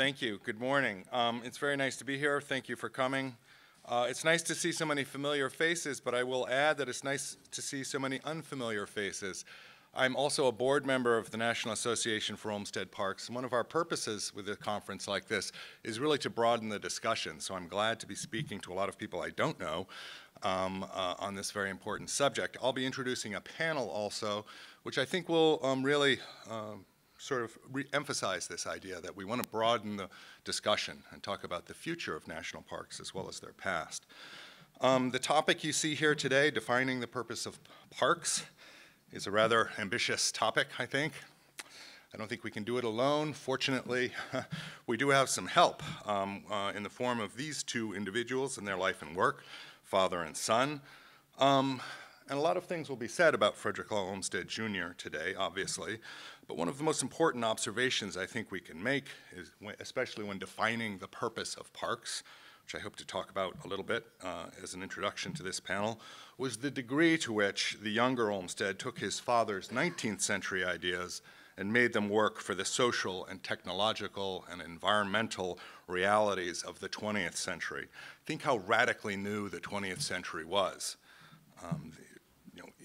Thank you. Good morning. Um, it's very nice to be here. Thank you for coming. Uh, it's nice to see so many familiar faces, but I will add that it's nice to see so many unfamiliar faces. I'm also a board member of the National Association for Olmsted Parks. And one of our purposes with a conference like this is really to broaden the discussion. So I'm glad to be speaking to a lot of people I don't know um, uh, on this very important subject. I'll be introducing a panel also, which I think will um, really um, sort of re-emphasize this idea that we want to broaden the discussion and talk about the future of national parks as well as their past. Um, the topic you see here today, defining the purpose of parks, is a rather ambitious topic, I think. I don't think we can do it alone. Fortunately, we do have some help um, uh, in the form of these two individuals and their life and work, father and son. Um, and a lot of things will be said about Frederick Law Olmsted Jr. today, obviously. But one of the most important observations I think we can make, is especially when defining the purpose of parks, which I hope to talk about a little bit uh, as an introduction to this panel, was the degree to which the younger Olmsted took his father's 19th century ideas and made them work for the social and technological and environmental realities of the 20th century. Think how radically new the 20th century was. Um, know,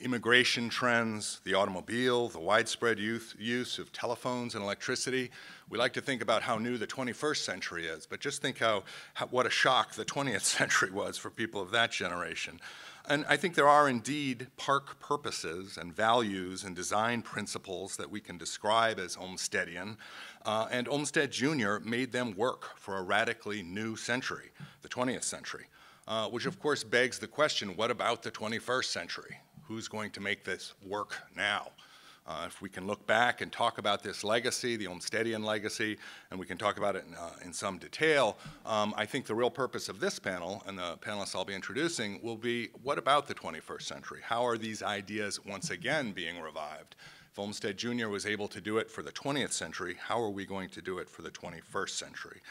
immigration trends, the automobile, the widespread youth, use of telephones and electricity, we like to think about how new the 21st century is, but just think how, how, what a shock the 20th century was for people of that generation. And I think there are indeed park purposes and values and design principles that we can describe as Olmstedian. Uh, and Olmsted Jr. made them work for a radically new century, the 20th century, uh, which of course begs the question, what about the 21st century? Who's going to make this work now? Uh, if we can look back and talk about this legacy, the Olmstedian legacy, and we can talk about it in, uh, in some detail, um, I think the real purpose of this panel and the panelists I'll be introducing will be what about the 21st century? How are these ideas once again being revived? If Olmsted Jr. was able to do it for the 20th century, how are we going to do it for the 21st century?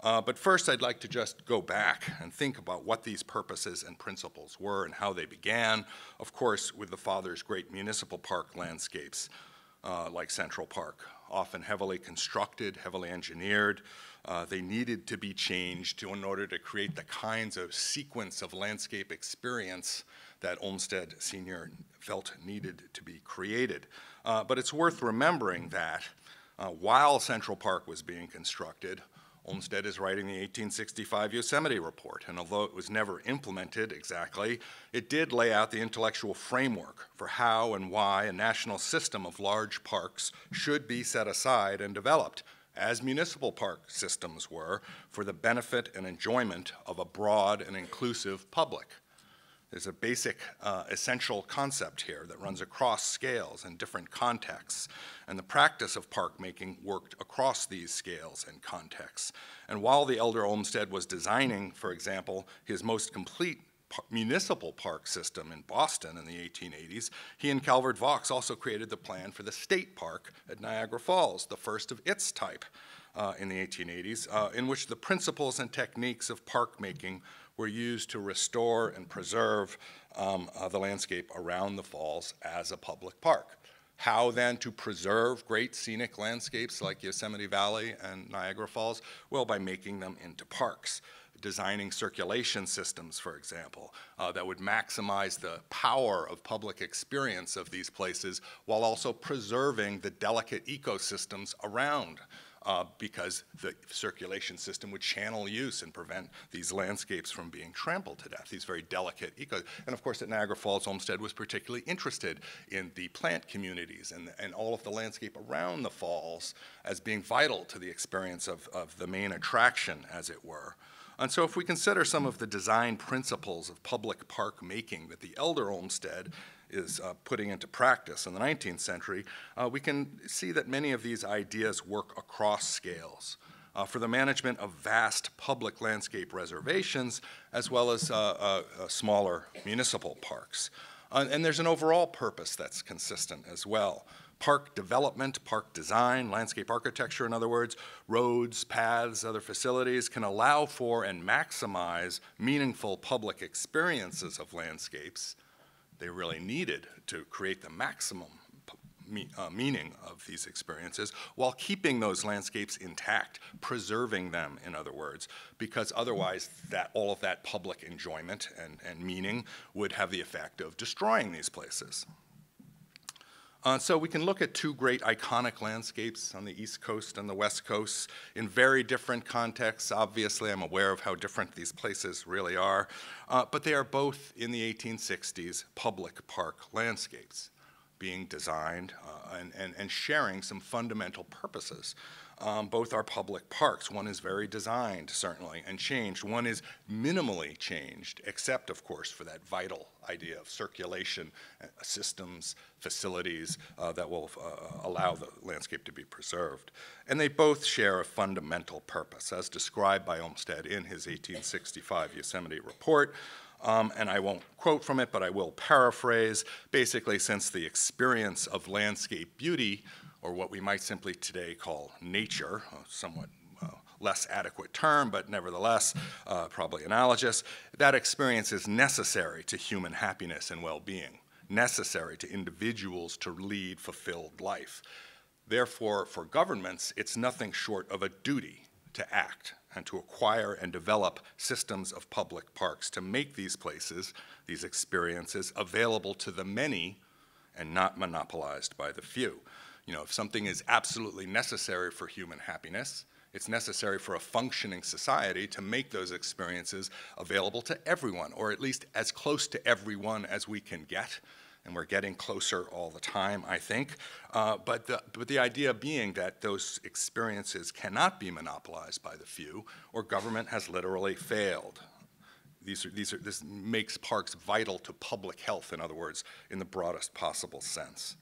Uh, but first, I'd like to just go back and think about what these purposes and principles were and how they began, of course, with the father's great municipal park landscapes, uh, like Central Park, often heavily constructed, heavily engineered. Uh, they needed to be changed in order to create the kinds of sequence of landscape experience that Olmsted Sr. felt needed to be created. Uh, but it's worth remembering that uh, while Central Park was being constructed, Olmsted is writing the 1865 Yosemite Report, and although it was never implemented exactly, it did lay out the intellectual framework for how and why a national system of large parks should be set aside and developed, as municipal park systems were, for the benefit and enjoyment of a broad and inclusive public. There's a basic uh, essential concept here that runs across scales and different contexts, and the practice of park making worked across these scales and contexts. And while the elder Olmsted was designing, for example, his most complete municipal park system in Boston in the 1880s, he and Calvert Vaux also created the plan for the state park at Niagara Falls, the first of its type uh, in the 1880s, uh, in which the principles and techniques of park making were used to restore and preserve um, uh, the landscape around the falls as a public park. How then to preserve great scenic landscapes like Yosemite Valley and Niagara Falls? Well, by making them into parks designing circulation systems, for example, uh, that would maximize the power of public experience of these places while also preserving the delicate ecosystems around uh, because the circulation system would channel use and prevent these landscapes from being trampled to death, these very delicate eco. And of course, at Niagara Falls, Olmsted was particularly interested in the plant communities and, and all of the landscape around the falls as being vital to the experience of, of the main attraction, as it were. And so if we consider some of the design principles of public park making that the elder Olmsted is uh, putting into practice in the 19th century, uh, we can see that many of these ideas work across scales. Uh, for the management of vast public landscape reservations, as well as uh, uh, uh, smaller municipal parks. and there's an overall purpose that's consistent as well park development, park design, landscape architecture, in other words, roads, paths, other facilities can allow for and maximize meaningful public experiences of landscapes they really needed to create the maximum me, uh, meaning of these experiences while keeping those landscapes intact, preserving them, in other words, because otherwise that, all of that public enjoyment and, and meaning would have the effect of destroying these places. Uh, so we can look at two great iconic landscapes on the East Coast and the West Coast in very different contexts. Obviously, I'm aware of how different these places really are, uh, but they are both in the 1860s public park landscapes being designed uh, and, and, and sharing some fundamental purposes. Um, both are public parks. One is very designed, certainly, and changed. One is minimally changed, except, of course, for that vital idea of circulation, uh, systems, facilities uh, that will uh, allow the landscape to be preserved. And they both share a fundamental purpose, as described by Olmsted in his 1865 Yosemite report. Um, and I won't quote from it, but I will paraphrase. Basically, since the experience of landscape beauty, or what we might simply today call nature, a somewhat uh, less adequate term, but nevertheless uh, probably analogous, that experience is necessary to human happiness and well-being, necessary to individuals to lead fulfilled life. Therefore, for governments, it's nothing short of a duty to act and to acquire and develop systems of public parks to make these places, these experiences, available to the many and not monopolized by the few. You know, if something is absolutely necessary for human happiness, it's necessary for a functioning society to make those experiences available to everyone, or at least as close to everyone as we can get and we're getting closer all the time, I think. Uh, but, the, but the idea being that those experiences cannot be monopolized by the few, or government has literally failed. These are, these are, this makes parks vital to public health, in other words, in the broadest possible sense.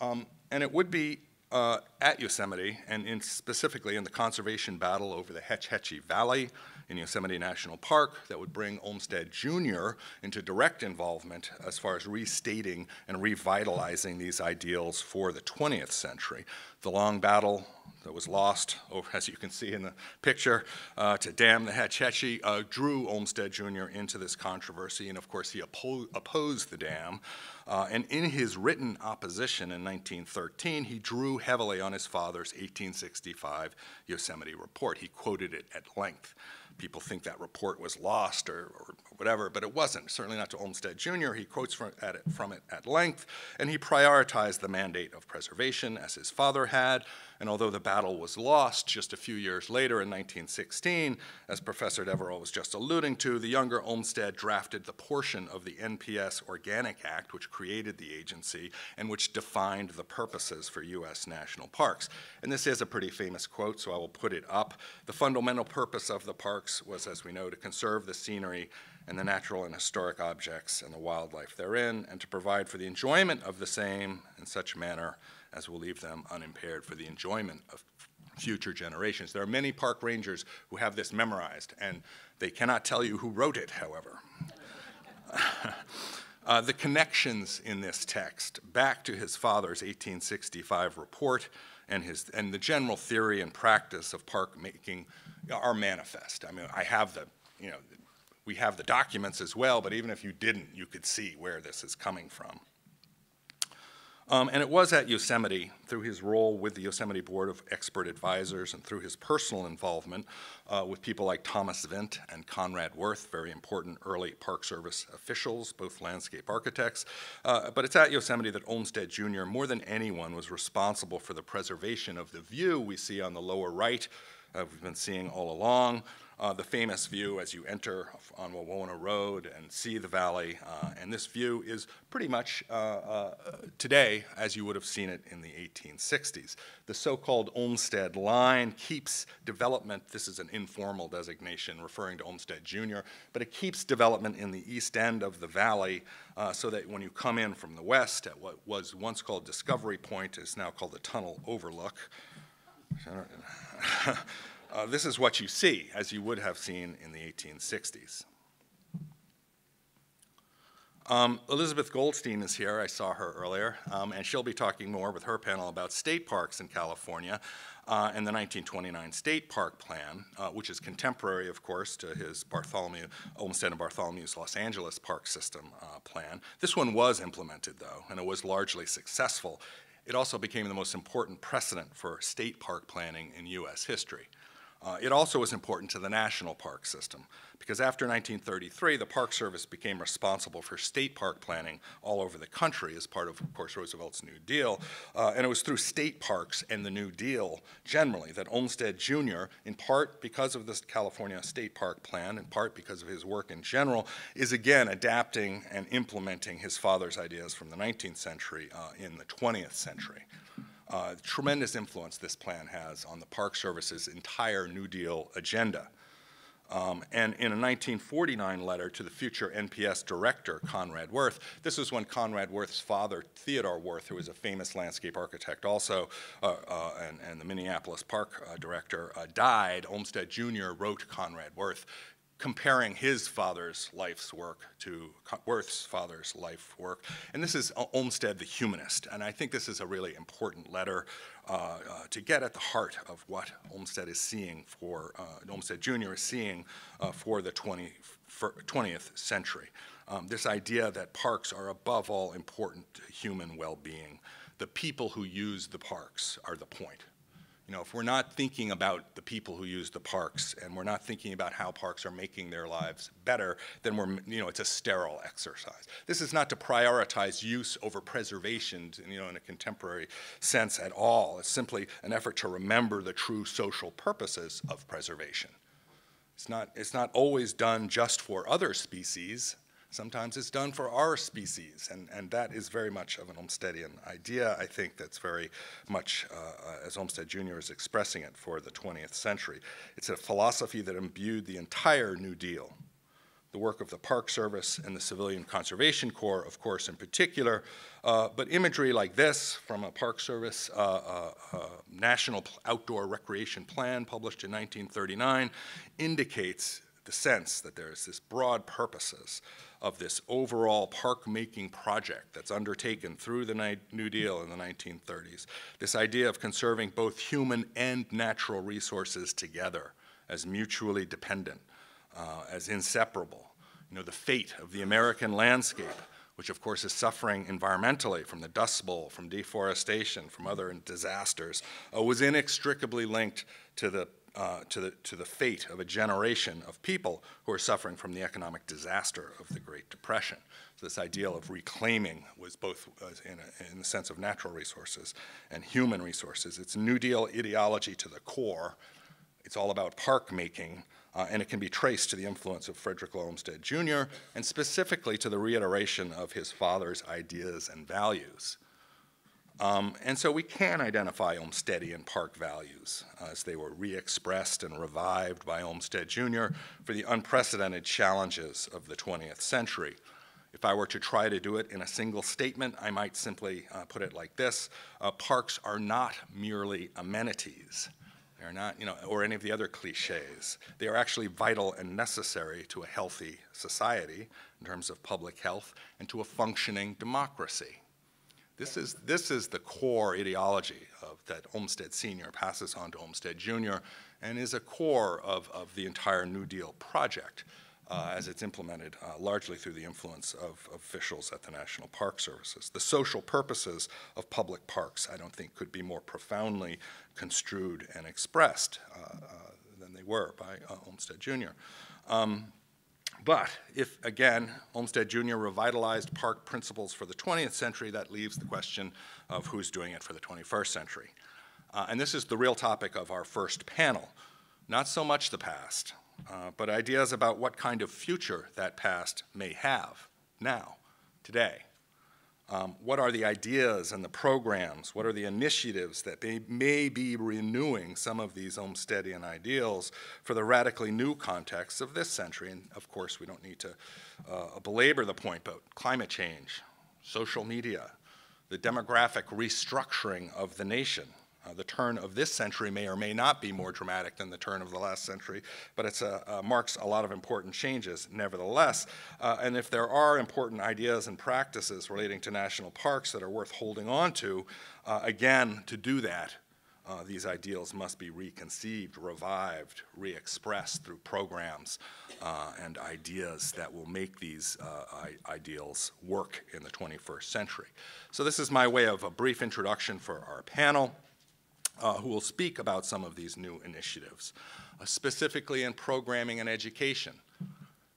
Um, and it would be uh, at Yosemite, and in specifically in the conservation battle over the Hetch Hetchy Valley, in Yosemite National Park that would bring Olmsted Jr. into direct involvement as far as restating and revitalizing these ideals for the 20th century. The long battle that was lost, as you can see in the picture, uh, to dam the Hetch Hetchy, uh, drew Olmsted Jr. into this controversy, and of course he oppo opposed the dam. Uh, and in his written opposition in 1913, he drew heavily on his father's 1865 Yosemite report. He quoted it at length people think that report was lost or, or whatever, but it wasn't, certainly not to Olmsted Jr. He quotes from it, from it at length, and he prioritized the mandate of preservation as his father had, and although the battle was lost just a few years later in 1916, as Professor Devereux was just alluding to, the younger Olmsted drafted the portion of the NPS Organic Act which created the agency and which defined the purposes for U.S. national parks. And this is a pretty famous quote, so I will put it up. The fundamental purpose of the parks was, as we know, to conserve the scenery and the natural and historic objects and the wildlife therein, and to provide for the enjoyment of the same in such manner as will leave them unimpaired for the enjoyment of future generations. There are many park rangers who have this memorized, and they cannot tell you who wrote it, however. uh, the connections in this text back to his father's 1865 report and, his, and the general theory and practice of park making are manifest. I mean, I have the, you know, we have the documents as well, but even if you didn't, you could see where this is coming from. Um, and it was at Yosemite, through his role with the Yosemite Board of Expert Advisors and through his personal involvement uh, with people like Thomas Vint and Conrad Wirth, very important early Park Service officials, both landscape architects. Uh, but it's at Yosemite that Olmsted Jr., more than anyone, was responsible for the preservation of the view we see on the lower right, uh, we've been seeing all along uh, the famous view as you enter on Wawona Road and see the valley. Uh, and this view is pretty much uh, uh today as you would have seen it in the 1860s. The so-called Olmsted line keeps development, this is an informal designation referring to Olmsted Jr., but it keeps development in the east end of the valley uh, so that when you come in from the west at what was once called Discovery Point is now called the Tunnel Overlook. Uh, this is what you see, as you would have seen in the 1860s. Um, Elizabeth Goldstein is here. I saw her earlier, um, and she'll be talking more with her panel about state parks in California uh, and the 1929 State Park Plan, uh, which is contemporary, of course, to his Bartholomew, Olmsted and Bartholomew's Los Angeles Park System uh, plan. This one was implemented, though, and it was largely successful it also became the most important precedent for state park planning in U.S. history. Uh, it also was important to the national park system because after 1933, the Park Service became responsible for state park planning all over the country as part of, of course, Roosevelt's New Deal. Uh, and it was through state parks and the New Deal generally that Olmsted Jr., in part because of this California State Park Plan, in part because of his work in general, is again adapting and implementing his father's ideas from the 19th century uh, in the 20th century uh, tremendous influence this plan has on the Park Service's entire New Deal agenda. Um, and in a 1949 letter to the future NPS director, Conrad Wirth, this was when Conrad Wirth's father, Theodore Wirth, who was a famous landscape architect also, uh, uh, and, and, the Minneapolis Park uh, director, uh, died. Olmsted Jr. wrote Conrad Wirth comparing his father's life's work to Wirth's father's life work. And this is Olmsted the humanist. And I think this is a really important letter uh, uh, to get at the heart of what Olmsted is seeing for, uh, Olmsted Jr. is seeing uh, for the 20, for 20th century. Um, this idea that parks are above all important to human well-being. The people who use the parks are the point. You know, if we're not thinking about the people who use the parks and we're not thinking about how parks are making their lives better, then we're, you know, it's a sterile exercise. This is not to prioritize use over preservation, you know, in a contemporary sense at all. It's simply an effort to remember the true social purposes of preservation. It's not, it's not always done just for other species. Sometimes it's done for our species, and, and that is very much of an Olmstedian idea, I think, that's very much, uh, uh as Olmsted Jr. is expressing it for the 20th century. It's a philosophy that imbued the entire New Deal, the work of the Park Service and the Civilian Conservation Corps, of course, in particular, uh, but imagery like this from a Park Service uh, uh, uh National Outdoor Recreation Plan published in 1939 indicates the sense that there's this broad purposes of this overall park making project that's undertaken through the New Deal in the 1930s. This idea of conserving both human and natural resources together as mutually dependent, uh, as inseparable. You know, the fate of the American landscape, which of course is suffering environmentally from the Dust Bowl, from deforestation, from other disasters, uh, was inextricably linked to the uh, to, the, to the fate of a generation of people who are suffering from the economic disaster of the Great Depression. So this ideal of reclaiming was both uh, in, a, in the sense of natural resources and human resources. It's New Deal ideology to the core. It's all about park making, uh, and it can be traced to the influence of Frederick Law Olmsted Jr., and specifically to the reiteration of his father's ideas and values. Um, and so we can identify Olmstedian park values uh, as they were re-expressed and revived by Olmsted Jr. for the unprecedented challenges of the 20th century. If I were to try to do it in a single statement, I might simply uh, put it like this. Uh, parks are not merely amenities. They're not, you know, or any of the other cliches. They are actually vital and necessary to a healthy society in terms of public health and to a functioning democracy. This is, this is the core ideology of, that Olmsted Sr. passes on to Olmsted Jr. and is a core of, of the entire New Deal project uh, as it's implemented uh, largely through the influence of, of, officials at the National Park Services. The social purposes of public parks, I don't think, could be more profoundly construed and expressed uh, uh than they were by uh, Olmsted Jr. Um, but if, again, Olmsted Jr. revitalized park principles for the 20th century, that leaves the question of who's doing it for the 21st century. Uh, and this is the real topic of our first panel. Not so much the past, uh, but ideas about what kind of future that past may have now, today. Um, what are the ideas and the programs? What are the initiatives that may, may, be renewing some of these Olmstedian ideals for the radically new context of this century? And of course, we don't need to uh, belabor the point, but climate change, social media, the demographic restructuring of the nation, uh, the turn of this century may or may not be more dramatic than the turn of the last century, but it uh, marks a lot of important changes nevertheless. Uh, and if there are important ideas and practices relating to national parks that are worth holding on to, uh, again, to do that, Uh, these ideals must be reconceived, revived, re-expressed through programs uh, and ideas that will make these uh, ideals work in the 21st century. So this is my way of a brief introduction for our panel, uh, who will speak about some of these new initiatives, uh, specifically in programming and education.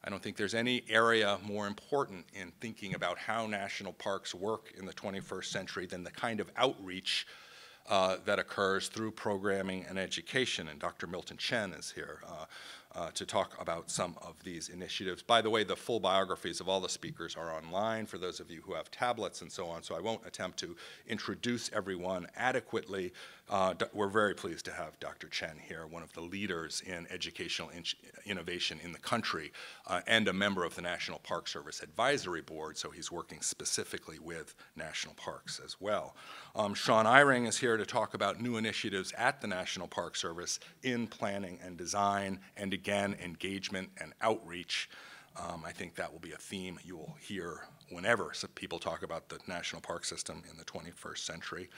I don't think there's any area more important in thinking about how national parks work in the 21st century than the kind of outreach uh, that occurs through programming and education. And Dr. Milton Chen is here uh, uh, to talk about some of these initiatives. By the way, the full biographies of all the speakers are online for those of you who have tablets and so on, so I won't attempt to introduce everyone adequately. Uh, we're very pleased to have Dr. Chen here, one of the leaders in educational in innovation in the country, uh, and a member of the National Park Service Advisory Board, so he's working specifically with national parks as well. Um, Shaun Eyring is here to talk about new initiatives at the National Park Service in planning and design and again, engagement and outreach. Um, I think that will be a theme you will hear whenever people talk about the national park system in the 21st century.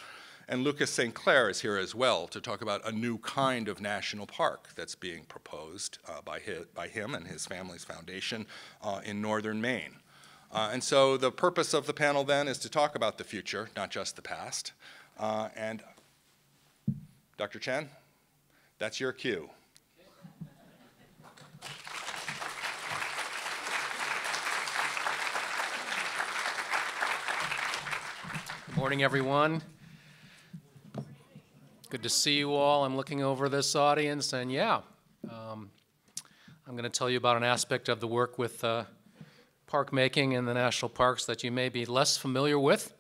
And Lucas St. Clair is here as well to talk about a new kind of national park that's being proposed uh, by, his, by him and his family's foundation uh, in northern Maine. Uh, and so the purpose of the panel then is to talk about the future, not just the past. Uh, and Dr. Chen, that's your cue. Good morning, everyone. Good to see you all. I'm looking over this audience, and yeah, um, I'm going to tell you about an aspect of the work with uh, park making in the national parks that you may be less familiar with,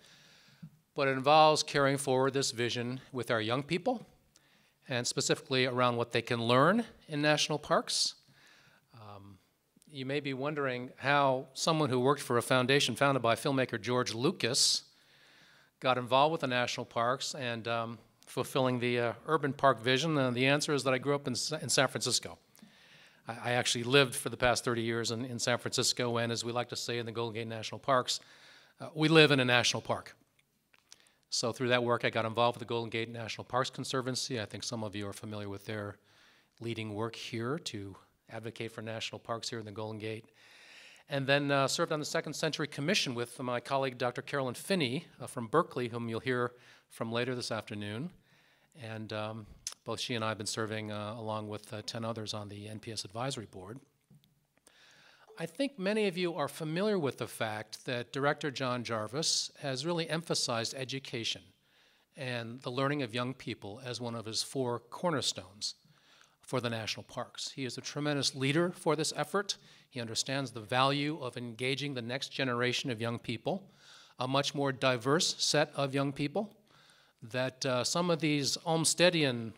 but it involves carrying forward this vision with our young people, and specifically around what they can learn in national parks. Um, you may be wondering how someone who worked for a foundation founded by filmmaker George Lucas got involved with the national parks and um, fulfilling the uh, urban park vision? And the answer is that I grew up in, in San Francisco. I, I, actually lived for the past 30 years in, in, San Francisco, and as we like to say in the Golden Gate National Parks, uh, we live in a national park. So through that work, I got involved with the Golden Gate National Parks Conservancy. I think some of you are familiar with their leading work here to advocate for national parks here in the Golden Gate and then uh, served on the Second Century Commission with my colleague Dr. Carolyn Finney uh, from Berkeley, whom you'll hear from later this afternoon. And um, both she and I have been serving uh, along with uh, 10 others on the NPS Advisory Board. I think many of you are familiar with the fact that Director Jon Jarvis has really emphasized education and the learning of young people as one of his four cornerstones for the national parks. He is a tremendous leader for this effort. He understands the value of engaging the next generation of young people, a much more diverse set of young people, that uh, some of these Olmstedian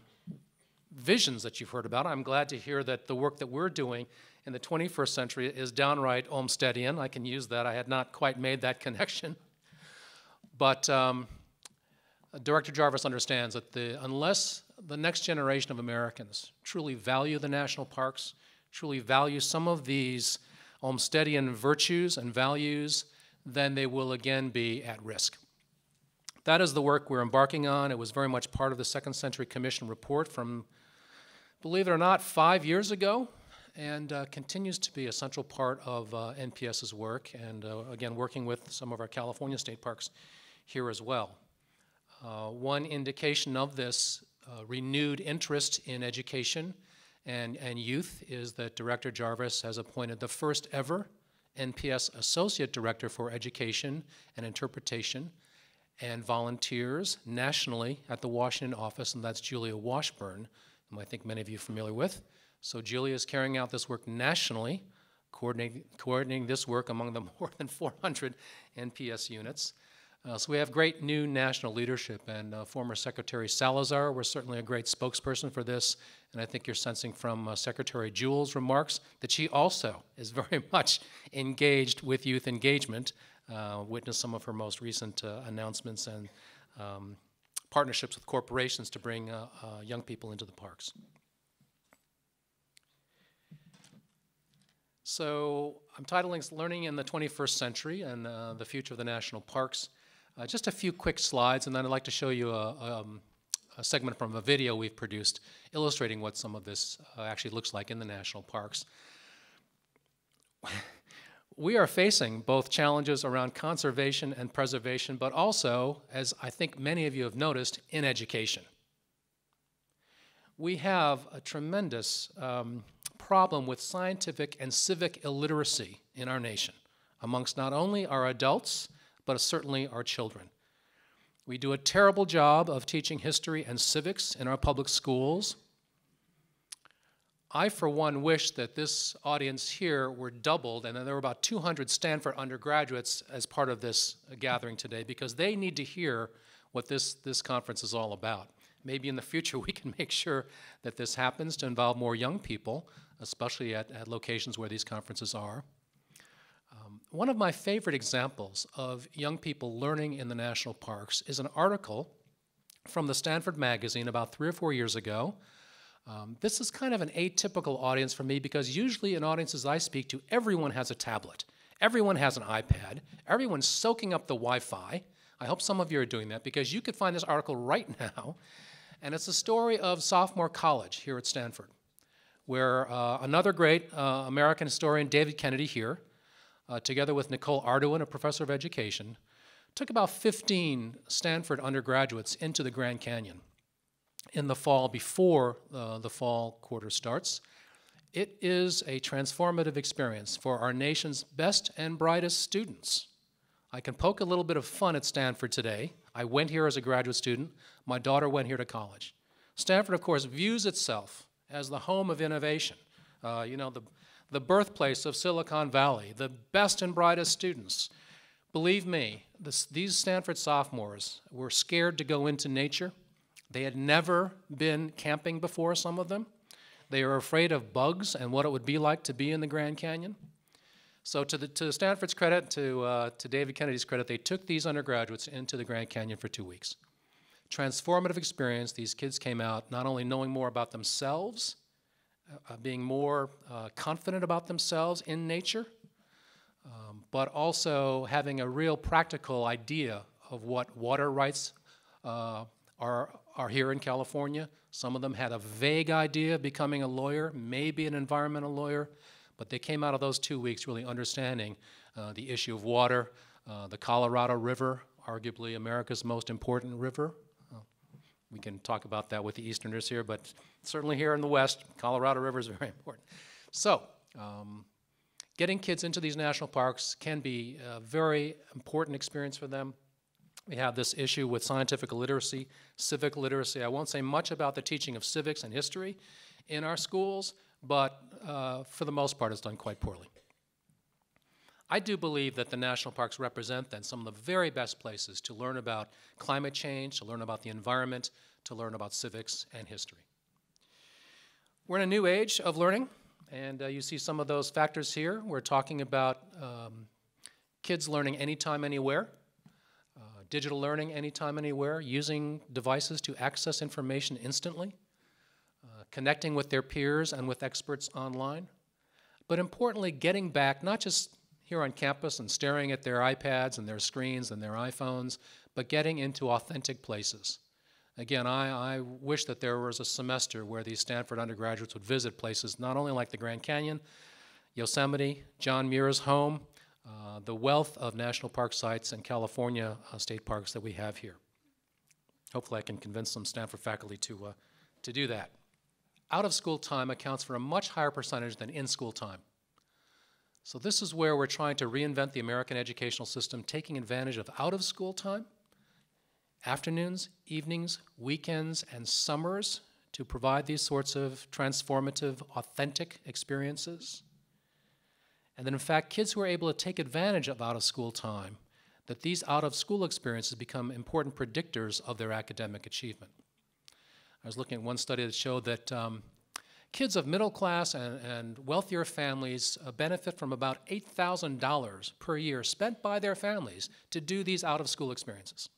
visions that you've heard about, I'm glad to hear that the work that we're doing in the 21st century is downright Olmstedian. I can use that. I had not quite made that connection. But um, Director Jarvis understands that the, unless the next generation of Americans truly value the national parks, truly value some of these Olmstedian virtues and values, then they will again be at risk. That is the work we're embarking on. It was very much part of the Second Century Commission report from, believe it or not, five years ago, and uh, continues to be a central part of uh, NPS's work, and uh, again, working with some of our California state parks here as well. Uh, one indication of this uh, renewed interest in education and, and youth is that Director Jarvis has appointed the first ever NPS Associate Director for Education and Interpretation and volunteers nationally at the Washington office, and that's Julia Washburn, whom I think many of you are familiar with. So Julia is carrying out this work nationally, coordinating, coordinating this work among the more than 400 NPS units. Uh, so we have great new national leadership, and uh, former Secretary Salazar was certainly a great spokesperson for this, and I think you're sensing from uh, Secretary Jewell's remarks that she also is very much engaged with youth engagement. Uh, witness some of her most recent uh, announcements and um, partnerships with corporations to bring uh, young people into the parks. So I'm titling Learning in the 21st Century and the Future of the National Parks. Uh, just a few quick slides, and then I'd like to show you a, um, a segment from a video we've produced illustrating what some of this uh, actually looks like in the national parks. We are facing both challenges around conservation and preservation, but also, as I think many of you have noticed, in education. We have a tremendous um, problem with scientific and civic illiteracy in our nation amongst not only our adults, but certainly our children. We do a terrible job of teaching history and civics in our public schools. I, for one, wish that this audience here were doubled and that there were about 200 Stanford undergraduates as part of this gathering today because they need to hear what this, this conference is all about. Maybe in the future we can make sure that this happens to involve more young people, especially at, at locations where these conferences are. Um, one of my favorite examples of young people learning in the national parks is an article from the Stanford Magazine about three or four years ago um, this is kind of an atypical audience for me because usually in audiences I speak to, everyone has a tablet. Everyone has an iPad. Everyone's soaking up the Wi Fi. I hope some of you are doing that because you could find this article right now. And it's the story of sophomore college here at Stanford, where uh, another great uh, American historian, David Kennedy, here, uh, together with Nicole Ardoin, a professor of education, took about 15 Stanford undergraduates into the Grand Canyon in the fall before uh, the fall quarter starts. It is a transformative experience for our nation's best and brightest students. I can poke a little bit of fun at Stanford today. I went here as a graduate student. My daughter went here to college. Stanford, of course, views itself as the home of innovation. Uh, you know, the, the birthplace of Silicon Valley, the best and brightest students. Believe me, this, these Stanford sophomores were scared to go into nature. They had never been camping before, some of them. They were afraid of bugs and what it would be like to be in the Grand Canyon. So, to, the, to Stanford's credit, to, uh, to David Kennedy's credit, they took these undergraduates into the Grand Canyon for two weeks. Transformative experience. These kids came out not only knowing more about themselves, uh, being more uh, confident about themselves in nature, um, but also having a real practical idea of what water rights uh, are, are here in California. Some of them had a vague idea of becoming a lawyer, maybe an environmental lawyer, but they came out of those two weeks really understanding uh, the issue of water, uh, the Colorado River, arguably America's most important river. Uh, we can talk about that with the Easterners here, but certainly here in the West, Colorado River is very important. So, um, getting kids into these national parks can be a very important experience for them. We have this issue with scientific literacy, civic literacy. I won't say much about the teaching of civics and history in our schools, but uh, for the most part, it's done quite poorly. I do believe that the national parks represent then some of the very best places to learn about climate change, to learn about the environment, to learn about civics and history. We're in a new age of learning, and uh, you see some of those factors here. We're talking about um, kids learning anytime, anywhere digital learning anytime, anywhere, using devices to access information instantly, uh, connecting with their peers and with experts online, but importantly, getting back not just here on campus and staring at their iPads and their screens and their iPhones, but getting into authentic places. Again, I, I, wish that there was a semester where these Stanford undergraduates would visit places not only like the Grand Canyon, Yosemite, John Muir's home, uh, the wealth of national park sites and California uh, state parks that we have here. Hopefully I can convince some Stanford faculty to, uh, to do that. Out of school time accounts for a much higher percentage than in school time. So this is where we're trying to reinvent the American educational system, taking advantage of out of school time, afternoons, evenings, weekends, and summers to provide these sorts of transformative, authentic experiences. And that in fact, kids who are able to take advantage of out of school time, that these out of school experiences become important predictors of their academic achievement. I was looking at one study that showed that um, kids of middle class and, and wealthier families uh, benefit from about $8,000 per year spent by their families to do these out of school experiences.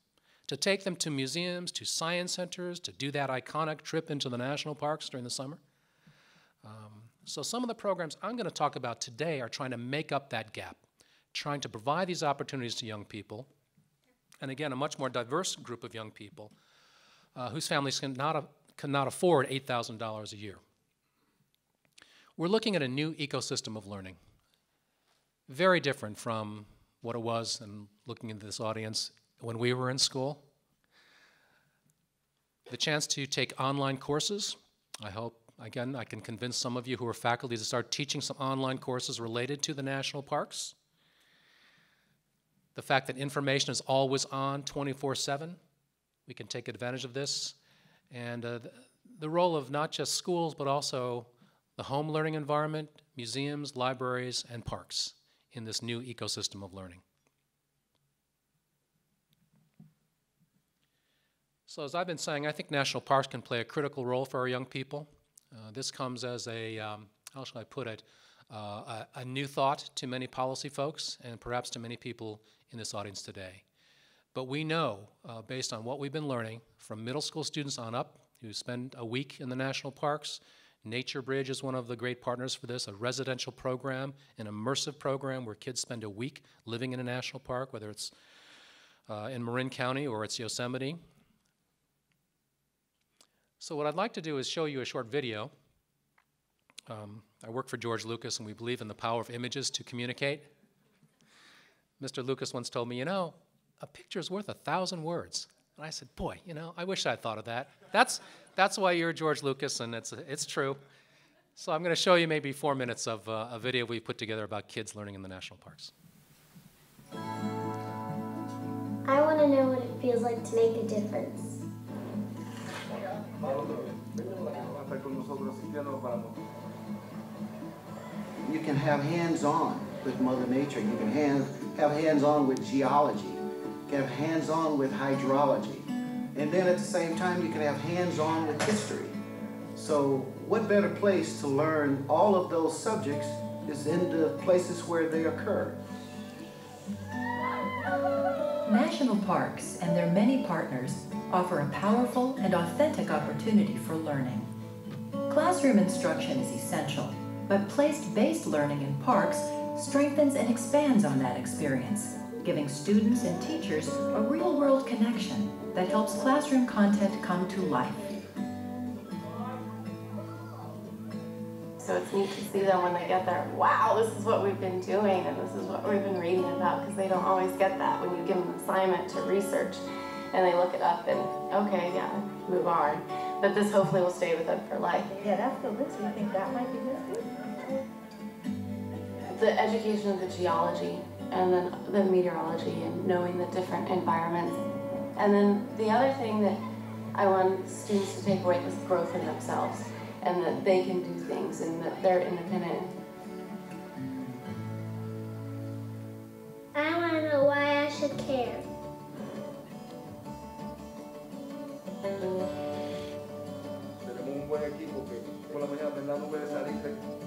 To take them to museums, to science centers, to do that iconic trip into the national parks during the summer. Um, so some of the programs I'm going to talk about today are trying to make up that gap, trying to provide these opportunities to young people, and again, a much more diverse group of young people, uh, whose families cannot, cannot afford $8,000 a year. We're looking at a new ecosystem of learning, very different from what it was, and looking into this audience, when we were in school. The chance to take online courses. I hope, again, I can convince some of you who are faculty to start teaching some online courses related to the national parks. The fact that information is always on 24 7, we can take advantage of this. And uh, the, the role of not just schools, but also the home learning environment, museums, libraries, and parks in this new ecosystem of learning. So as I've been saying, I think national parks can play a critical role for our young people. Uh, this comes as a, um, how shall I put it, uh, a, a, new thought to many policy folks and perhaps to many people in this audience today. But we know, uh, based on what we've been learning from middle school students on up who spend a week in the national parks, NatureBridge is one of the great partners for this, a residential program, an immersive program where kids spend a week living in a national park, whether it's uh, in Marin County or it's Yosemite. So what I'd like to do is show you a short video. Um, I work for George Lucas, and we believe in the power of images to communicate. Mr. Lucas once told me, you know, a picture is worth a thousand words. And I said, boy, you know, I wish I'd thought of that. That's, that's why you're George Lucas, and it's, it's true. So I'm going to show you maybe four minutes of uh, a video we put together about kids learning in the national parks. I want to know what it feels like to make a difference. You can have hands-on with Mother Nature. You can have, have hands-on with geology. You can have hands-on with hydrology. And then at the same time, you can have hands-on with history. So what better place to learn all of those subjects is in the places where they occur. National parks and their many partners offer a powerful and authentic opportunity for learning. Classroom instruction is essential, but place-based learning in parks strengthens and expands on that experience, giving students and teachers a real-world connection that helps classroom content come to life. So it's neat to see them when they get there. Wow, this is what we've been doing and this is what we've been reading about because they don't always get that when you give them an assignment to research and they look it up and okay, yeah, move on. But this hopefully will stay with them for life. Yeah, that's the list. You think that might be listed? The education of the geology and then the meteorology and knowing the different environments. And then the other thing that I want students to take away is growth in themselves and that they can do things and that they're independent. I want to know why I should care.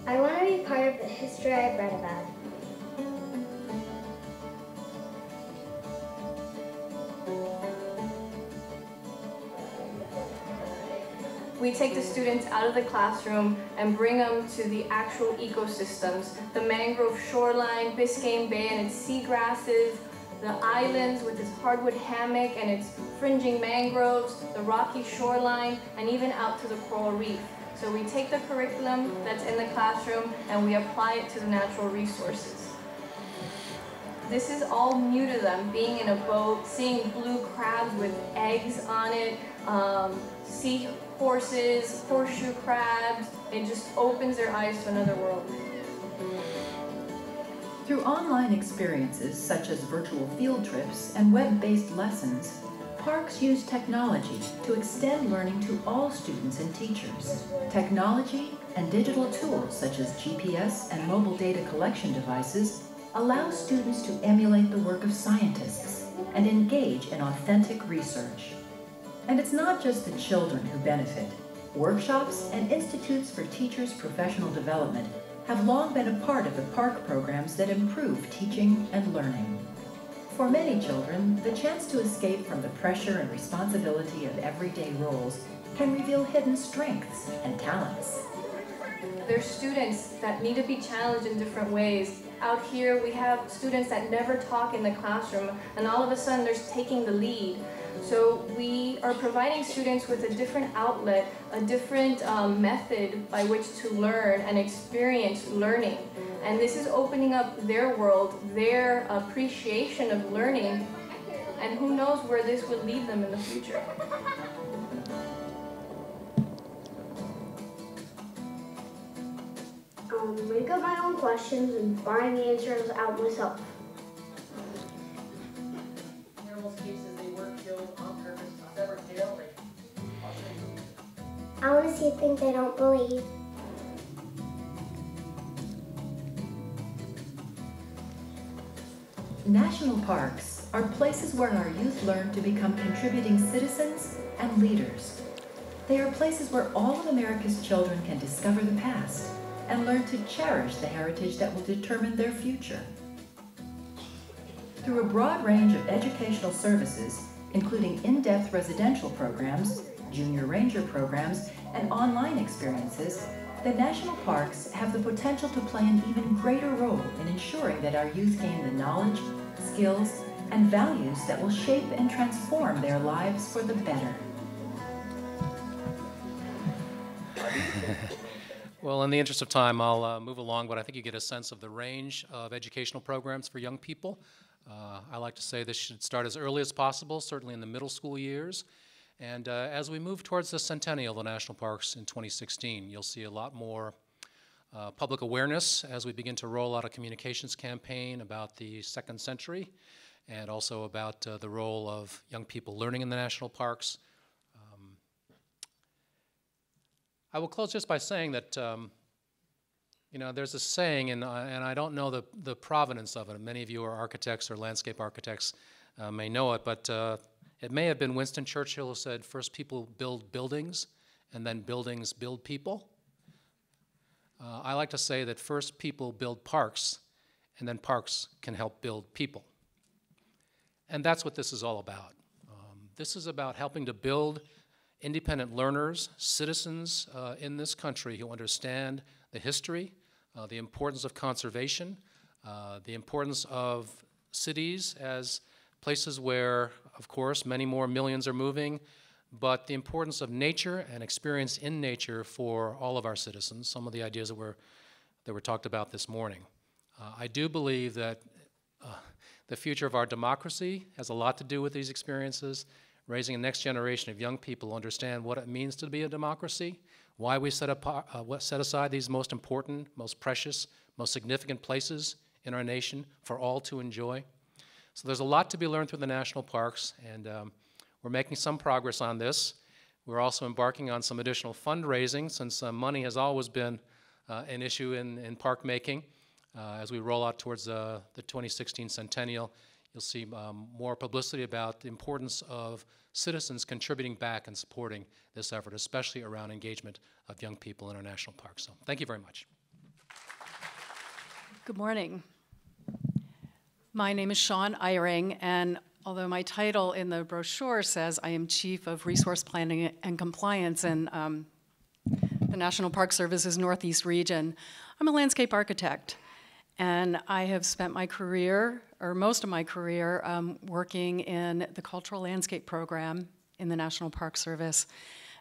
I want to be part of the history I've read about. We take the students out of the classroom and bring them to the actual ecosystems. The mangrove shoreline, Biscayne Bay and its seagrasses, the islands with its hardwood hammock and its fringing mangroves, the rocky shoreline, and even out to the coral reef. So we take the curriculum that's in the classroom and we apply it to the natural resources. This is all new to them, being in a boat, seeing blue crabs with eggs on it, um, sea horses, horseshoe crabs. It just opens their eyes to another world. Through online experiences such as virtual field trips and web-based lessons, parks use technology to extend learning to all students and teachers. Technology and digital tools such as GPS and mobile data collection devices allow students to emulate the work of scientists and engage in authentic research. And it's not just the children who benefit. Workshops and institutes for teachers' professional development have long been a part of the park programs that improve teaching and learning. For many children, the chance to escape from the pressure and responsibility of everyday roles can reveal hidden strengths and talents. There's students that need to be challenged in different ways. Out here, we have students that never talk in the classroom, and all of a sudden, they're taking the lead So we are providing students with a different outlet, a different um, method by which to learn and experience learning. And this is opening up their world, their appreciation of learning, and who knows where this would lead them in the future. Um, make up my own questions and find the answers out myself. I want to see a thing they don't believe. National parks are places where our youth learn to become contributing citizens and leaders. They are places where all of America's children can discover the past and learn to cherish the heritage that will determine their future. Through a broad range of educational services, including in-depth residential programs, junior ranger programs, and online experiences, the national parks have the potential to play an even greater role in ensuring that our youth gain the knowledge, skills, and values that will shape and transform their lives for the better. Well, in the interest of time, I'll uh, move along, but I think you get a sense of the range of educational programs for young people. Uh, I like to say this should start as early as possible, certainly in the middle school years. And uh, as we move towards the centennial of the national parks in 2016, you'll see a lot more uh, public awareness as we begin to roll out a communications campaign about the second century and also about uh, the role of young people learning in the national parks. Um, I will close just by saying that, um, you know, there's a saying, and, I- and I don't know the, the provenance of it. Many of you are architects or landscape architects uh, may know it, but uh, it may have been Winston Churchill who said, first people build buildings, and then buildings build people. Uh, I like to say that first people build parks, and then parks can help build people. And that's what this is all about. Um, this is about helping to build independent learners, citizens uh, in this country who understand the history, uh, the importance of conservation, uh, the importance of cities as places where, of course, many more millions are moving, but the importance of nature and experience in nature for all of our citizens, some of the ideas that were, that were talked about this morning. Uh, I do believe that uh, the future of our democracy has a lot to do with these experiences, raising a next generation of young people who understand what it means to be a democracy, why we set, apart, uh, set aside these most important, most precious, most significant places in our nation for all to enjoy. So there's a lot to be learned through the national parks, and um, we're making some progress on this. We're also embarking on some additional fundraising, since uh, money has always been uh, an issue in, in park making. Uh, as we roll out towards uh, the 2016 centennial, you'll see um, more publicity about the importance of citizens contributing back and supporting this effort, especially around engagement of young people in our national parks. So thank you very much. Good morning. My name is Shaun Eyring, and although my title in the brochure says I am Chief of Resource Planning and Compliance in um, the National Park Service's Northeast region, I'm a landscape architect. And I have spent my career, or most of my career, um, working in the Cultural Landscape Program in the National Park Service.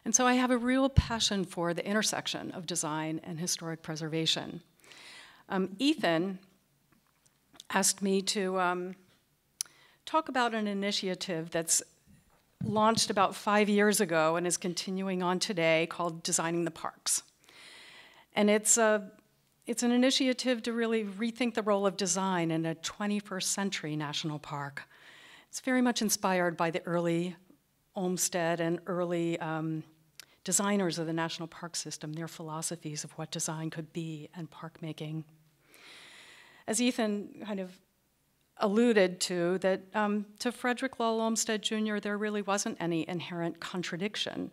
And so I have a real passion for the intersection of design and historic preservation. Um, Ethan asked me to um, talk about an initiative that's launched about five years ago and is continuing on today called Designing the Parks. And it's, a, it's an initiative to really rethink the role of design in a 21st century national park. It's very much inspired by the early Olmsted and early um, designers of the national park system, their philosophies of what design could be and park making as Ethan kind of alluded to, that um, to Frederick Law Olmsted Jr., there really wasn't any inherent contradiction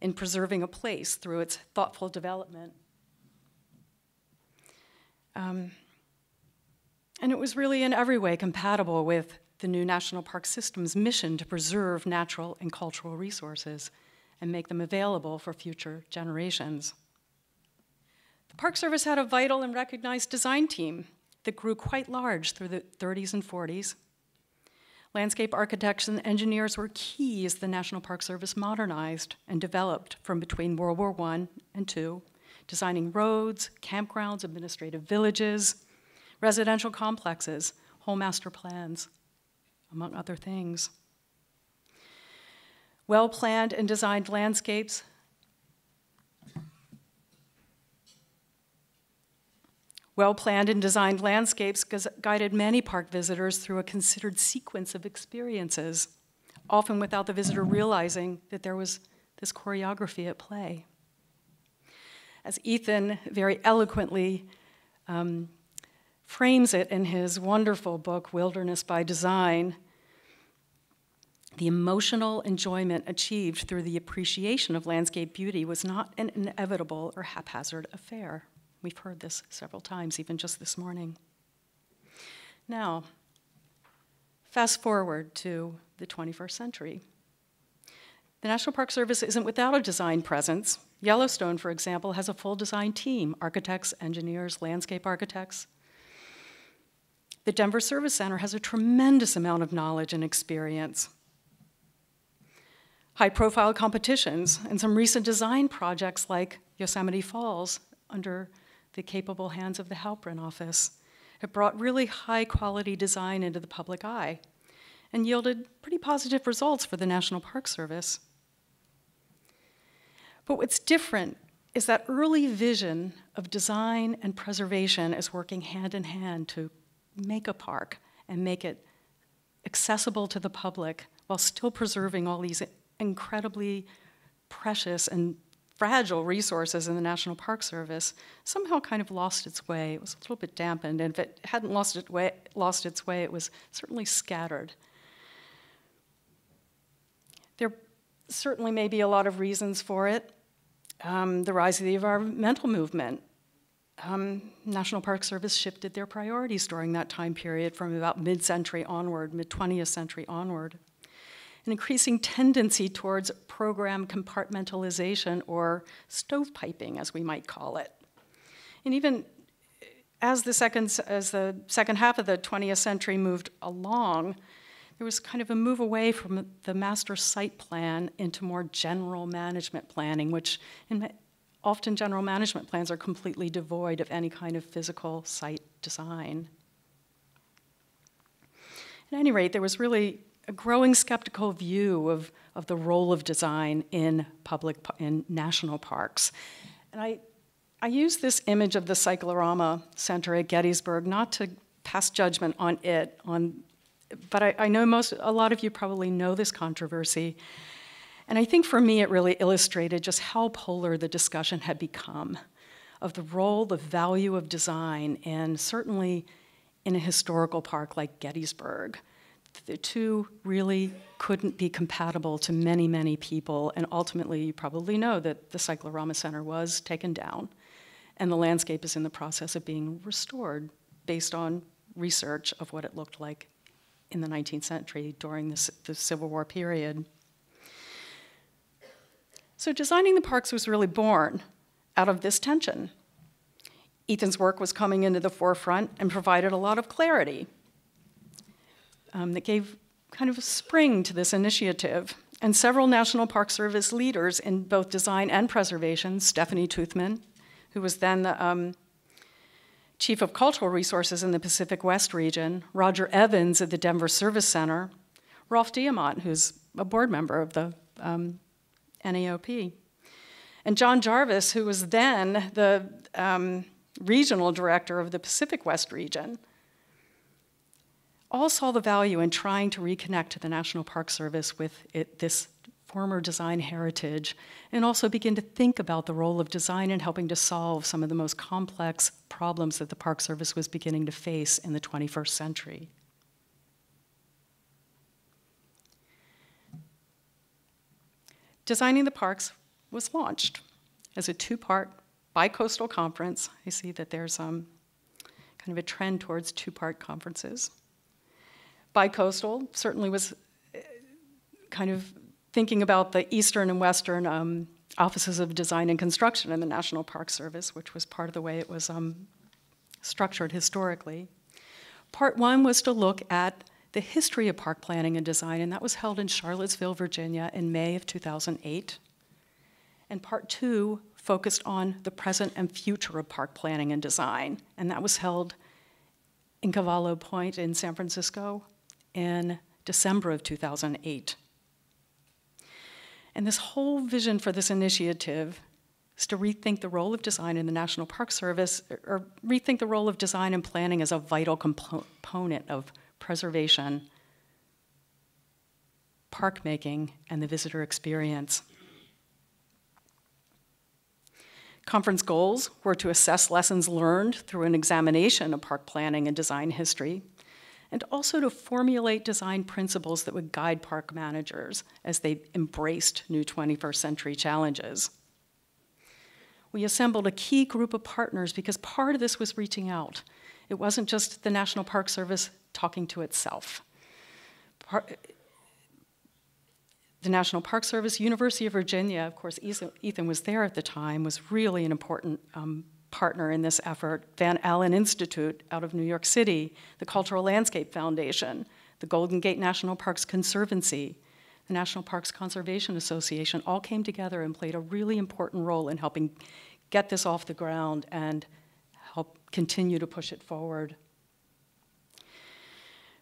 in preserving a place through its thoughtful development. Um, and it was really in every way compatible with the new National Park System's mission to preserve natural and cultural resources and make them available for future generations. The Park Service had a vital and recognized design team that grew quite large through the 30s and 40s. Landscape architects and engineers were key as the National Park Service modernized and developed from between World War I and II, designing roads, campgrounds, administrative villages, residential complexes, whole master plans, among other things. Well planned and designed landscapes Well planned and designed landscapes guided many park visitors through a considered sequence of experiences, often without the visitor realizing that there was this choreography at play. As Ethan very eloquently um, frames it in his wonderful book, Wilderness by Design, the emotional enjoyment achieved through the appreciation of landscape beauty was not an inevitable or haphazard affair. We've heard this several times, even just this morning. Now, fast forward to the 21st century. The National Park Service isn't without a design presence. Yellowstone, for example, has a full design team architects, engineers, landscape architects. The Denver Service Center has a tremendous amount of knowledge and experience. High profile competitions and some recent design projects like Yosemite Falls under the capable hands of the Halprin office. have brought really high quality design into the public eye and yielded pretty positive results for the National Park Service. But what's different is that early vision of design and preservation is working hand in hand to make a park and make it accessible to the public while still preserving all these incredibly precious and fragile resources in the National Park Service somehow kind of lost its way. It was a little bit dampened, and if it hadn't lost, way, lost its way, it was certainly scattered. There certainly may be a lot of reasons for it. Um, the rise of the environmental movement. Um, National Park Service shifted their priorities during that time period from about mid century onward, mid 20th century onward an increasing tendency towards program compartmentalization or stovepiping, as we might call it. And even as the second, as the second half of the 20th century moved along, there was kind of a move away from the master site plan into more general management planning, which often general management plans are completely devoid of any kind of physical site design. At any rate, there was really a growing skeptical view of, of the role of design in public in national parks. And I, I use this image of the Cyclorama Center at Gettysburg not to pass judgment on it, on, but I, I know most, a lot of you probably know this controversy. And I think for me it really illustrated just how polar the discussion had become of the role, the value of design, and certainly in a historical park like Gettysburg the two really couldn't be compatible to many, many people. And ultimately, you probably know that the Cyclorama Center was taken down, and the landscape is in the process of being restored based on research of what it looked like in the 19th century during the, the Civil War period. So, designing the parks was really born out of this tension. Ethan's work was coming into the forefront and provided a lot of clarity um, that gave kind of a spring to this initiative. And several National Park Service leaders in both design and preservation, Stephanie Toothman, who was then the um, Chief of Cultural Resources in the Pacific West region, Roger Evans at the Denver Service Center, Rolf Diamant, who's a board member of the um, NAOP, and Jon Jarvis, who was then the um, regional director of the Pacific West region, all saw the value in trying to reconnect to the National Park Service with it, this former design heritage and also begin to think about the role of design in helping to solve some of the most complex problems that the Park Service was beginning to face in the 21st century. Designing the Parks was launched as a two part bi-coastal conference. I see that there's um, kind of a trend towards two part conferences bicoastal certainly was uh, kind of thinking about the eastern and western um, offices of design and construction in the National Park Service, which was part of the way it was um, structured historically. Part one was to look at the history of park planning and design, and that was held in Charlottesville, Virginia in May of 2008. And part two focused on the present and future of park planning and design, and that was held in Cavallo Point in San Francisco in December of 2008. And this whole vision for this initiative is to rethink the role of design in the National Park Service, or rethink the role of design and planning as a vital component of preservation, park making, and the visitor experience. Conference goals were to assess lessons learned through an examination of park planning and design history, and also to formulate design principles that would guide park managers as they embraced new 21st century challenges. We assembled a key group of partners because part of this was reaching out. It wasn't just the National Park Service talking to itself. Part, the National Park Service, University of Virginia, of course, Ethan was there at the time, was really an important um, partner in this effort. Van Alen Institute out of New York City, the Cultural Landscape Foundation, the Golden Gate National Parks Conservancy, the National Parks Conservation Association all came together and played a really important role in helping get this off the ground and help continue to push it forward.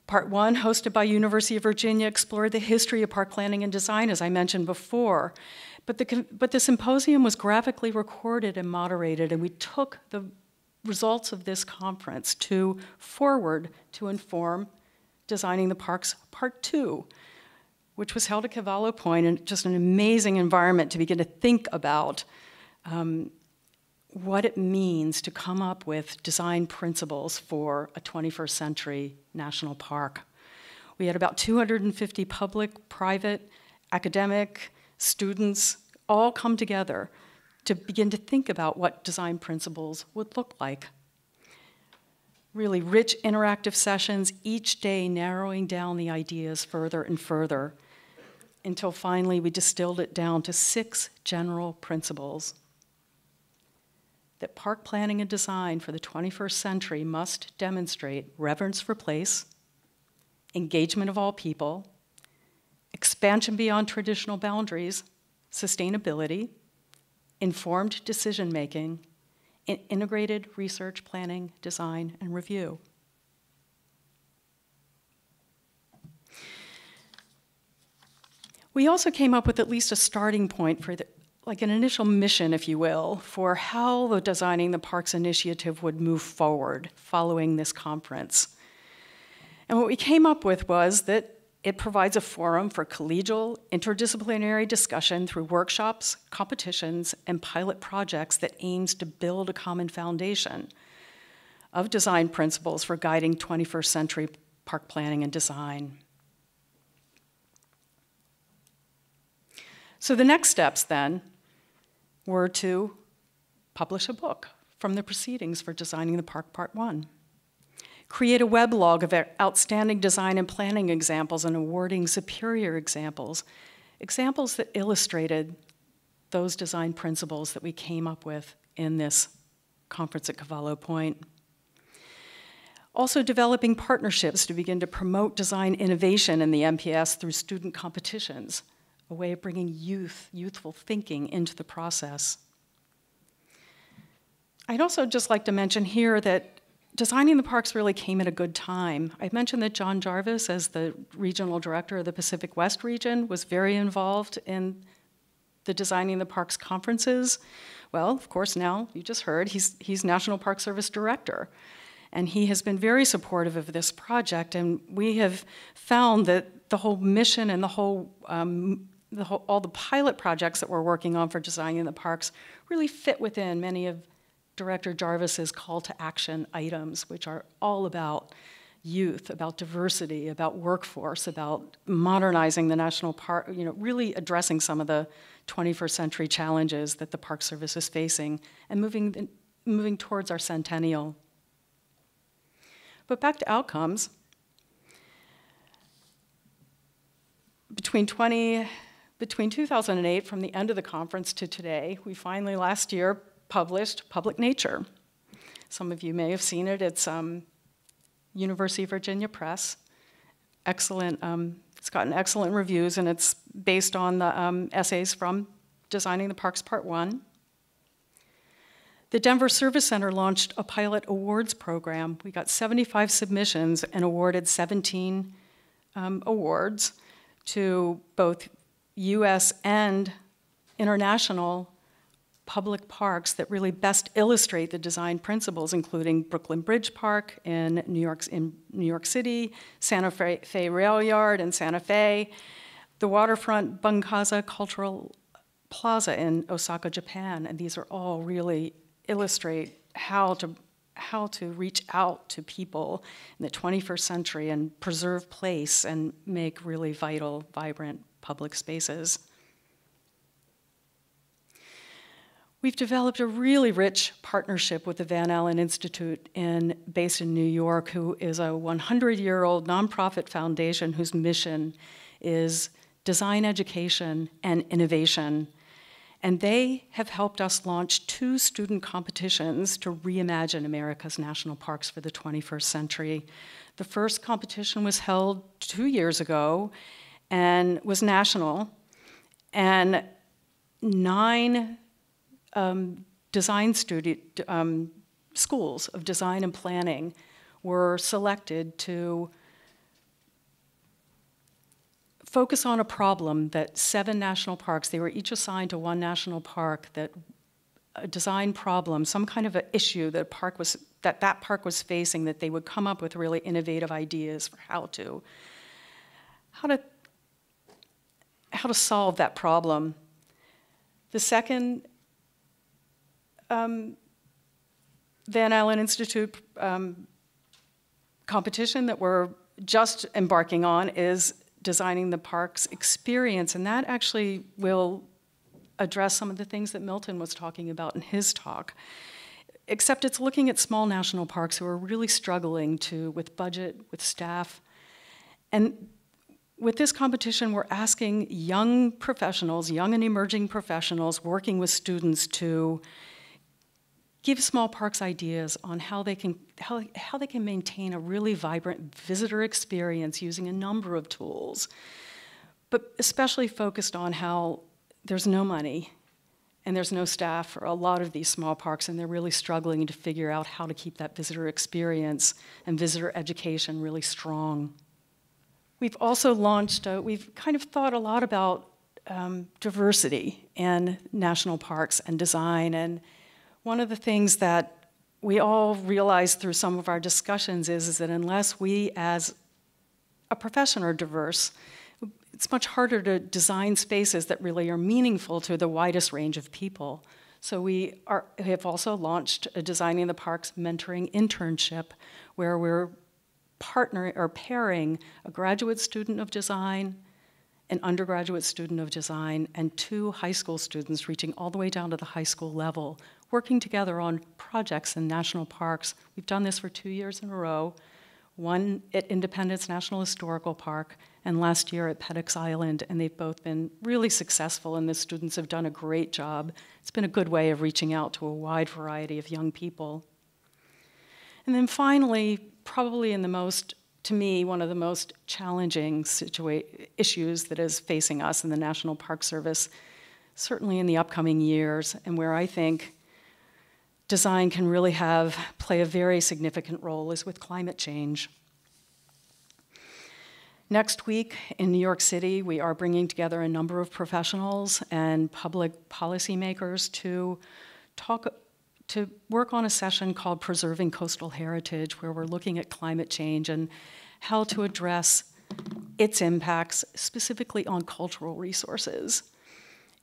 Part one, hosted by University of Virginia, explored the history of park planning and design, as I mentioned before. But the, but the symposium was graphically recorded and moderated, and we took the results of this conference to forward to inform designing the parks part two, which was held at Cavallo Point, and just an amazing environment to begin to think about um, what it means to come up with design principles for a 21st century national park. We had about 250 public, private, academic, students all come together to begin to think about what design principles would look like. Really rich interactive sessions, each day narrowing down the ideas further and further until finally we distilled it down to six general principles that park planning and design for the 21st century must demonstrate reverence for place, engagement of all people, expansion beyond traditional boundaries, sustainability, informed decision making, and integrated research, planning, design, and review. We also came up with at least a starting point for the, like an initial mission, if you will, for how the Designing the Parks initiative would move forward following this conference. And what we came up with was that it provides a forum for collegial, interdisciplinary discussion through workshops, competitions, and pilot projects that aims to build a common foundation of design principles for guiding 21st century park planning and design. So the next steps then were to publish a book from the proceedings for designing the park part one create a weblog of outstanding design and planning examples and awarding superior examples examples that illustrated those design principles that we came up with in this conference at cavallo point also developing partnerships to begin to promote design innovation in the NPS through student competitions a way of bringing youth, youthful thinking into the process. I'd also just like to mention here that designing the parks really came at a good time. I mentioned that Jon Jarvis, as the regional director of the Pacific West region, was very involved in the Designing the Parks conferences. Well, of course, now you just heard he's, he's National Park Service Director. And he has been very supportive of this project. And we have found that the whole mission and the whole um, the whole, all the pilot projects that we're working on for designing the parks really fit within many of Director Jarvis's call to action items, which are all about youth, about diversity, about workforce, about modernizing the national park, you know, really addressing some of the 21st century challenges that the Park Service is facing and moving, moving towards our centennial. But back to outcomes. Between 20 between 2008, from the end of the conference to today, we finally last year published Public Nature. Some of you may have seen it. It's um, University of Virginia Press. excellent, um, it's gotten excellent reviews, and it's based on the um, essays from Designing the Parks Part One. The Denver Service Center launched a pilot awards program. We got 75 submissions and awarded 17 um, awards to both US and international public parks that really best illustrate the design principles, including Brooklyn Bridge Park in New York, in New York City, Santa Fe, Rail Yard in Santa Fe, the waterfront Bunkaza Cultural Plaza in Osaka, Japan, and these are all really illustrate how to how to reach out to people in the 21st century and preserve place and make really vital, vibrant public spaces. We've developed a really rich partnership with the Van Alen Institute in, based in New York, who is a 100-year-old nonprofit foundation whose mission is design education and innovation and they have helped us launch two student competitions to reimagine America's national parks for the 21st century. The first competition was held two years ago and was national, and nine um, design studio, um, schools of design and planning were selected to focus on a problem that seven national parks, they were each assigned to one national park, that a design problem, some kind of an issue that park was that that park was facing, that they would come up with really innovative ideas for how to how to how to solve that problem. The second um, Van Alen Institute um, competition that we're just embarking on is designing the park's experience, and that actually will address some of the things that Milton was talking about in his talk. Except it's looking at small national parks who are really struggling to with budget, with staff. And with this competition, we're asking young professionals, young and emerging professionals working with students to give small parks ideas on how they can how, how they can maintain a really vibrant visitor experience using a number of tools but especially focused on how there's no money and there's no staff for a lot of these small parks and they're really struggling to figure out how to keep that visitor experience and visitor education really strong. We've also launched uh, we've kind of thought a lot about um, diversity in national parks and design and one of the things that we all realize through some of our discussions is, is that unless we as a profession are diverse, it's much harder to design spaces that really are meaningful to the widest range of people. So we are, have also launched a Designing the Parks mentoring internship where we're partnering or pairing a graduate student of design, an undergraduate student of design, and two high school students reaching all the way down to the high school level working together on projects in national parks. We've done this for two years in a row, one at Independence National Historical Park, and last year at Peddocks Island, and they've both been really successful, and the students have done a great job. It's been a good way of reaching out to a wide variety of young people. And then finally, probably in the most, to me, one of the most challenging issues that is facing us in the National Park Service, certainly in the upcoming years, and where I think design can really have play a very significant role is with climate change. Next week in New York City, we are bringing together a number of professionals and public policymakers to talk to work on a session called Preserving Coastal Heritage, where we're looking at climate change and how to address its impacts specifically on cultural resources.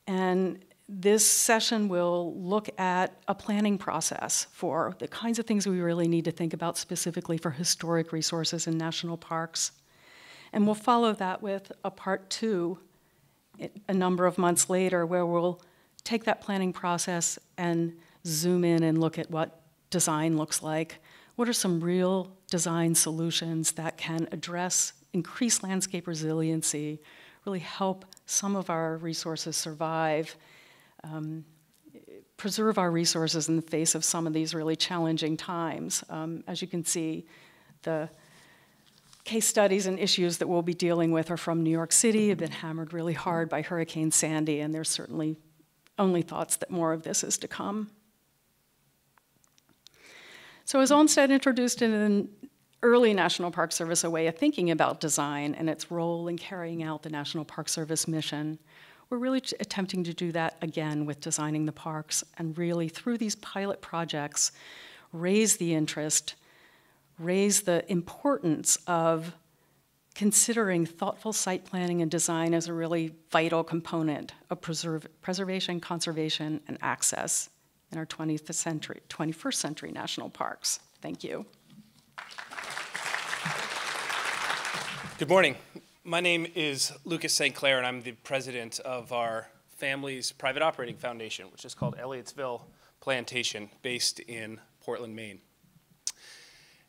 And this session will look at a planning process for the kinds of things we really need to think about specifically for historic resources in national parks. And we'll follow that with a part two a number of months later where we'll take that planning process and zoom in and look at what design looks like. What are some real design solutions that can address increased landscape resiliency, really help some of our resources survive um, preserve our resources in the face of some of these really challenging times. Um, as you can see, the case studies and issues that we'll be dealing with are from New York City, have been hammered really hard by Hurricane Sandy, and there's certainly only thoughts that more of this is to come. So as Olmsted introduced in an early National Park Service a way of thinking about design and its role in carrying out the National Park Service mission, we're really attempting to do that again with designing the parks and really through these pilot projects raise the interest, raise the importance of considering thoughtful site planning and design as a really vital component of preserve, preservation, conservation, and access in our 20th century, 21st century national parks. Thank you. Good morning. My name is Lucas St. Clair, and I'm the president of our family's private operating foundation, which is called Elliottsville Plantation, based in Portland, Maine.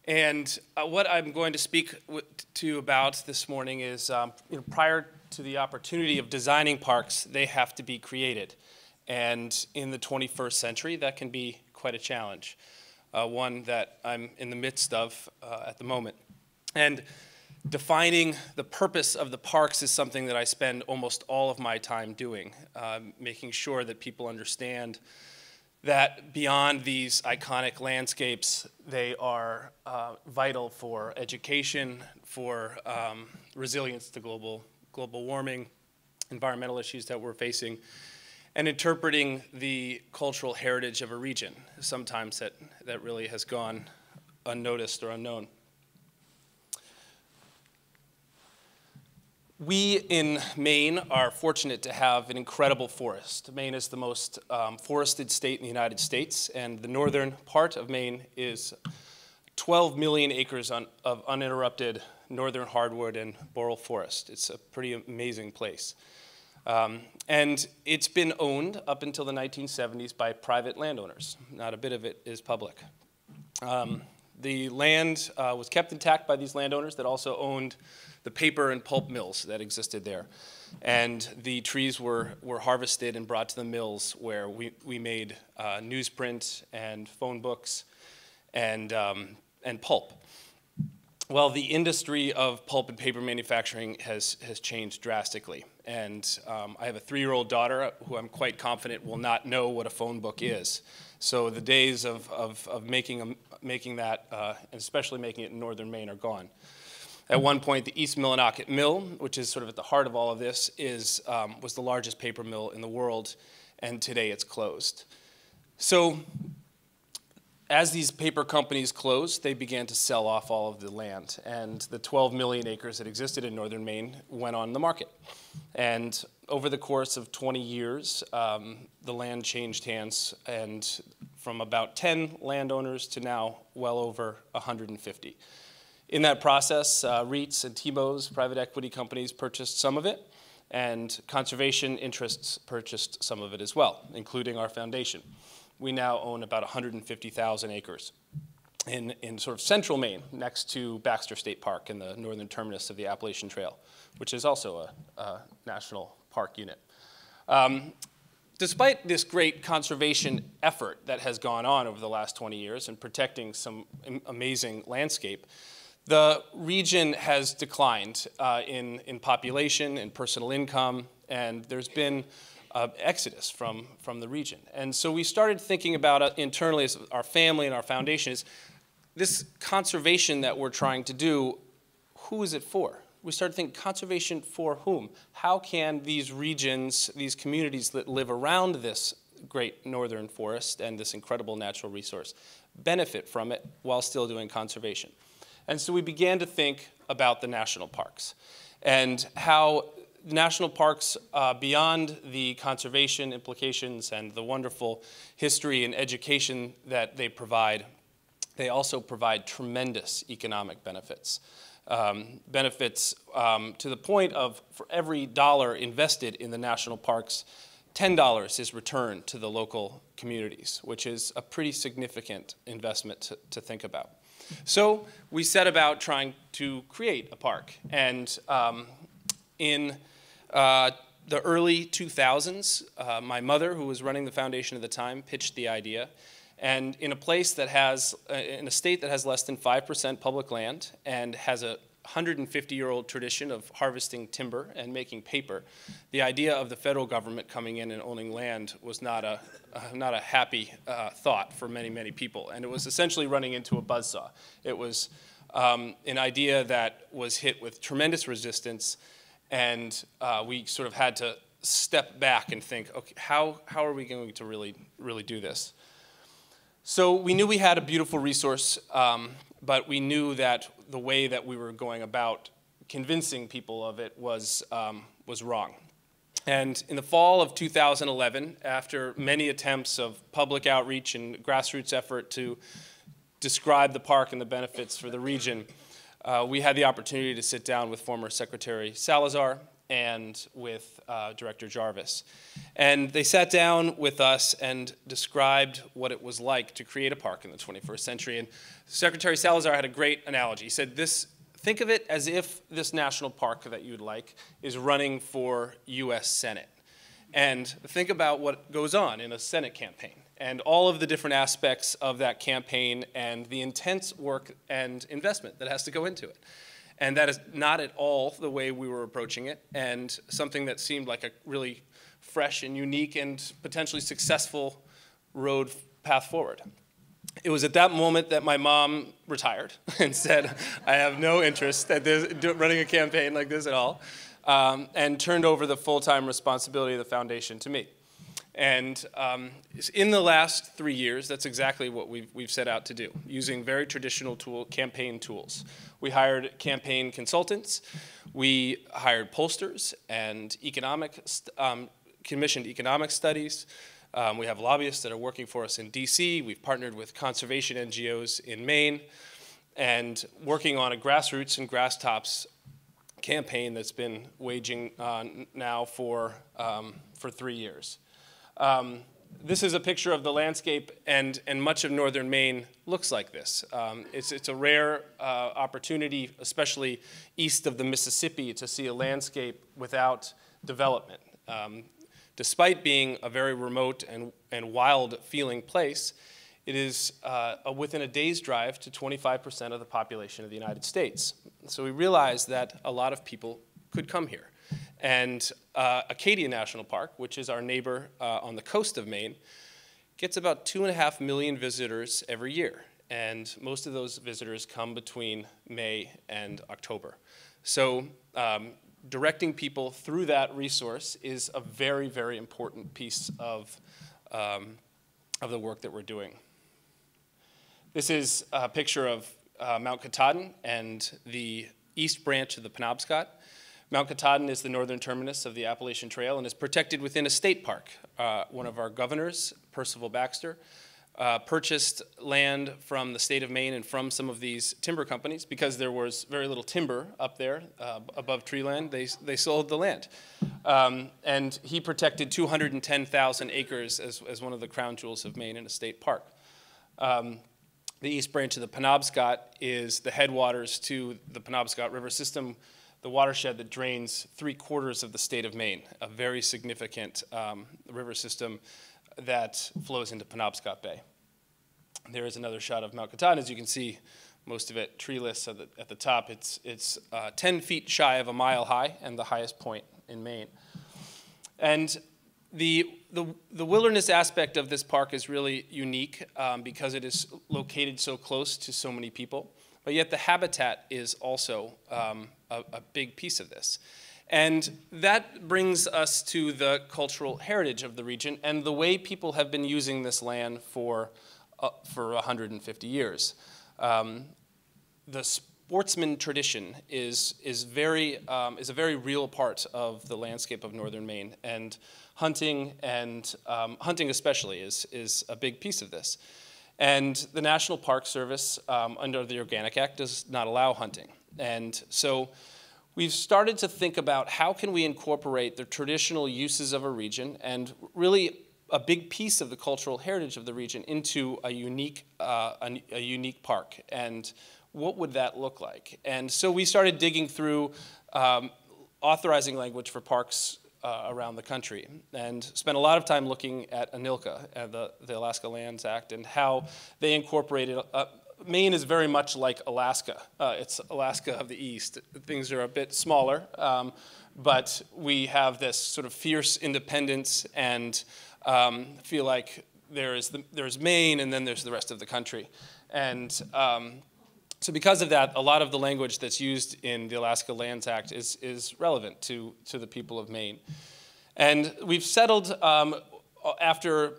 And uh, what I'm going to speak to you about this morning is um, you know, prior to the opportunity of designing parks, they have to be created. And in the 21st century, that can be quite a challenge, uh, one that I'm in the midst of uh, at the moment. And defining the purpose of the parks is something that I spend almost all of my time doing, uh, making sure that people understand that beyond these iconic landscapes, they are uh, vital for education, for um, resilience to global, global warming, environmental issues that we're facing, and interpreting the cultural heritage of a region, sometimes that, that really has gone unnoticed or unknown. We in Maine are fortunate to have an incredible forest. Maine is the most um, forested state in the United States, and the northern part of Maine is 12 million acres on, of uninterrupted northern hardwood and boreal forest. It's a pretty amazing place. Um, and it's been owned up until the 1970s by private landowners. Not a bit of it is public. Um, the land uh, was kept intact by these landowners that also owned the paper and pulp mills that existed there. And the trees were, were harvested and brought to the mills where we, we made uh, newsprint and phone books and, um, and pulp. Well, the industry of pulp and paper manufacturing has, has changed drastically. And um, I have a three year old daughter who I'm quite confident will not know what a phone book is. So the days of, of, of making, a, making that, uh, and especially making it in northern Maine, are gone. At one point, the East Millinocket Mill, which is sort of at the heart of all of this, is, um, was the largest paper mill in the world, and today it's closed. So as these paper companies closed, they began to sell off all of the land, and the 12 million acres that existed in northern Maine went on the market. And over the course of 20 years, um, the land changed hands, and from about 10 landowners to now well over 150. In that process, uh, REITs and TIMOs, private equity companies, purchased some of it, and conservation interests purchased some of it as well, including our foundation. We now own about 150,000 acres in, in sort of central Maine, next to Baxter State Park in the northern terminus of the Appalachian Trail, which is also a, a national park unit. Um, despite this great conservation effort that has gone on over the last 20 years in protecting some amazing landscape, the region has declined uh, in, in population and personal income, and there's been uh, exodus from, from the region. And so we started thinking about it internally as our family and our foundation is this conservation that we're trying to do, who is it for? We started thinking conservation for whom? How can these regions, these communities that live around this great northern forest and this incredible natural resource benefit from it while still doing conservation? And so we began to think about the national parks and how national parks, uh, beyond the conservation implications and the wonderful history and education that they provide, they also provide tremendous economic benefits. Um, benefits um, to the point of for every dollar invested in the national parks, $10 is returned to the local communities, which is a pretty significant investment to, to think about. So we set about trying to create a park. And um, in uh, the early 2000s, uh, my mother, who was running the foundation at the time, pitched the idea. And in a place that has, uh, in a state that has less than 5% public land and has a 150-year-old tradition of harvesting timber and making paper, the idea of the federal government coming in and owning land was not a, uh, not a happy uh, thought for many, many people. And it was essentially running into a buzzsaw. It was um, an idea that was hit with tremendous resistance, and uh, we sort of had to step back and think, okay, how, how are we going to really, really do this? So we knew we had a beautiful resource, um, but we knew that the way that we were going about convincing people of it was, um, was wrong. And in the fall of 2011, after many attempts of public outreach and grassroots effort to describe the park and the benefits for the region, uh, we had the opportunity to sit down with former Secretary Salazar and with uh, Director Jarvis. And they sat down with us and described what it was like to create a park in the 21st century. And Secretary Salazar had a great analogy. He said, this, think of it as if this national park that you'd like is running for US Senate. And think about what goes on in a Senate campaign and all of the different aspects of that campaign and the intense work and investment that has to go into it. And that is not at all the way we were approaching it, and something that seemed like a really fresh and unique and potentially successful road path forward. It was at that moment that my mom retired and said, I have no interest at this, running a campaign like this at all, um, and turned over the full time responsibility of the foundation to me. And um, in the last three years, that's exactly what we've, we've set out to do, using very traditional tool, campaign tools. We hired campaign consultants, we hired pollsters and economic, um, commissioned economic studies. Um, we have lobbyists that are working for us in DC. We've partnered with conservation NGOs in Maine and working on a grassroots and grass tops campaign that's been waging uh, now for, um, for three years. Um, this is a picture of the landscape, and, and much of northern Maine looks like this. Um, it's, it's a rare uh, opportunity, especially east of the Mississippi, to see a landscape without development. Um, despite being a very remote and, and wild feeling place, it is uh, a, within a day's drive to 25% of the population of the United States. So we realized that a lot of people could come here. And uh, Acadia National Park, which is our neighbor uh, on the coast of Maine, gets about two and a half million visitors every year. And most of those visitors come between May and October. So um, directing people through that resource is a very, very important piece of, um, of the work that we're doing. This is a picture of uh, Mount Katahdin and the east branch of the Penobscot. Mount Katahdin is the northern terminus of the Appalachian Trail and is protected within a state park. Uh, one of our governors, Percival Baxter, uh, purchased land from the state of Maine and from some of these timber companies because there was very little timber up there uh, above treeland. They, they sold the land. Um, and he protected 210,000 acres as, as one of the crown jewels of Maine in a state park. Um, the east branch of the Penobscot is the headwaters to the Penobscot River system, the watershed that drains three quarters of the state of Maine, a very significant um, river system that flows into Penobscot Bay. There is another shot of Mount Katahdin. As you can see, most of it treeless at the, at the top. It's, it's uh, 10 feet shy of a mile high and the highest point in Maine. And the, the, the wilderness aspect of this park is really unique um, because it is located so close to so many people. But yet the habitat is also um, a, a big piece of this. And that brings us to the cultural heritage of the region and the way people have been using this land for, uh, for 150 years. Um, the sportsman tradition is, is, very, um, is a very real part of the landscape of northern Maine. And hunting, and um, hunting especially, is, is a big piece of this. And the National Park Service, um, under the Organic Act, does not allow hunting. And so we've started to think about how can we incorporate the traditional uses of a region and really a big piece of the cultural heritage of the region into a unique, uh, a, a, unique park. And what would that look like? And so we started digging through um, authorizing language for parks uh, around the country and spent a lot of time looking at ANILCA, uh, the, the Alaska Lands Act, and how they incorporated a, Maine is very much like Alaska. Uh, it's Alaska of the East. Things are a bit smaller, um, but we have this sort of fierce independence and um, feel like there is the, there's Maine and then there's the rest of the country. And um, so because of that, a lot of the language that's used in the Alaska Lands Act is, is relevant to, to the people of Maine. And we've settled um, after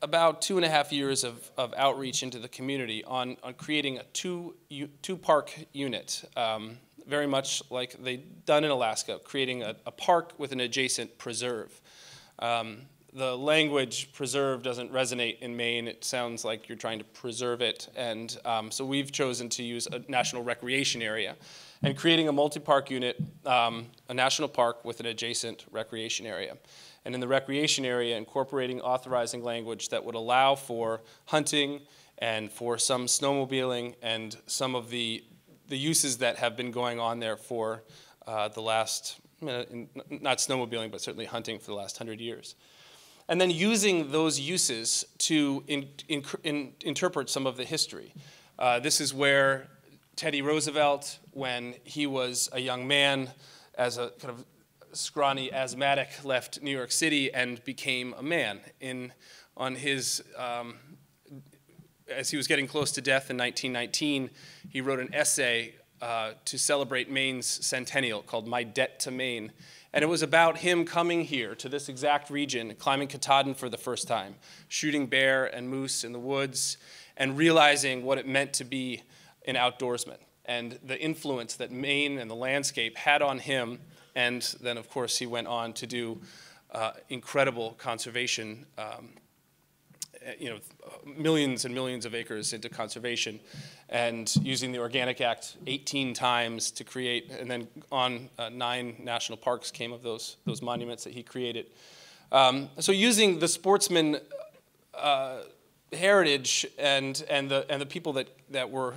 about two and a half years of, of outreach into the community on, on creating a two, two park unit, um, very much like they've done in Alaska, creating a, a park with an adjacent preserve. Um, the language preserve doesn't resonate in Maine. It sounds like you're trying to preserve it. And um, so we've chosen to use a national recreation area and creating a multi-park unit, um, a national park with an adjacent recreation area. And in the recreation area, incorporating authorizing language that would allow for hunting and for some snowmobiling and some of the, the uses that have been going on there for uh, the last, not snowmobiling, but certainly hunting for the last hundred years and then using those uses to in, in, in, interpret some of the history. Uh, this is where Teddy Roosevelt, when he was a young man, as a kind of scrawny asthmatic, left New York City and became a man. In, on his, um, as he was getting close to death in 1919, he wrote an essay uh, to celebrate Maine's centennial called My Debt to Maine. And it was about him coming here to this exact region, climbing Katahdin for the first time, shooting bear and moose in the woods, and realizing what it meant to be an outdoorsman and the influence that Maine and the landscape had on him. And then, of course, he went on to do uh, incredible conservation um, you know, millions and millions of acres into conservation and using the Organic Act 18 times to create, and then on uh, nine national parks came of those, those monuments that he created. Um, so using the sportsman uh, heritage and, and, the, and the people that, that were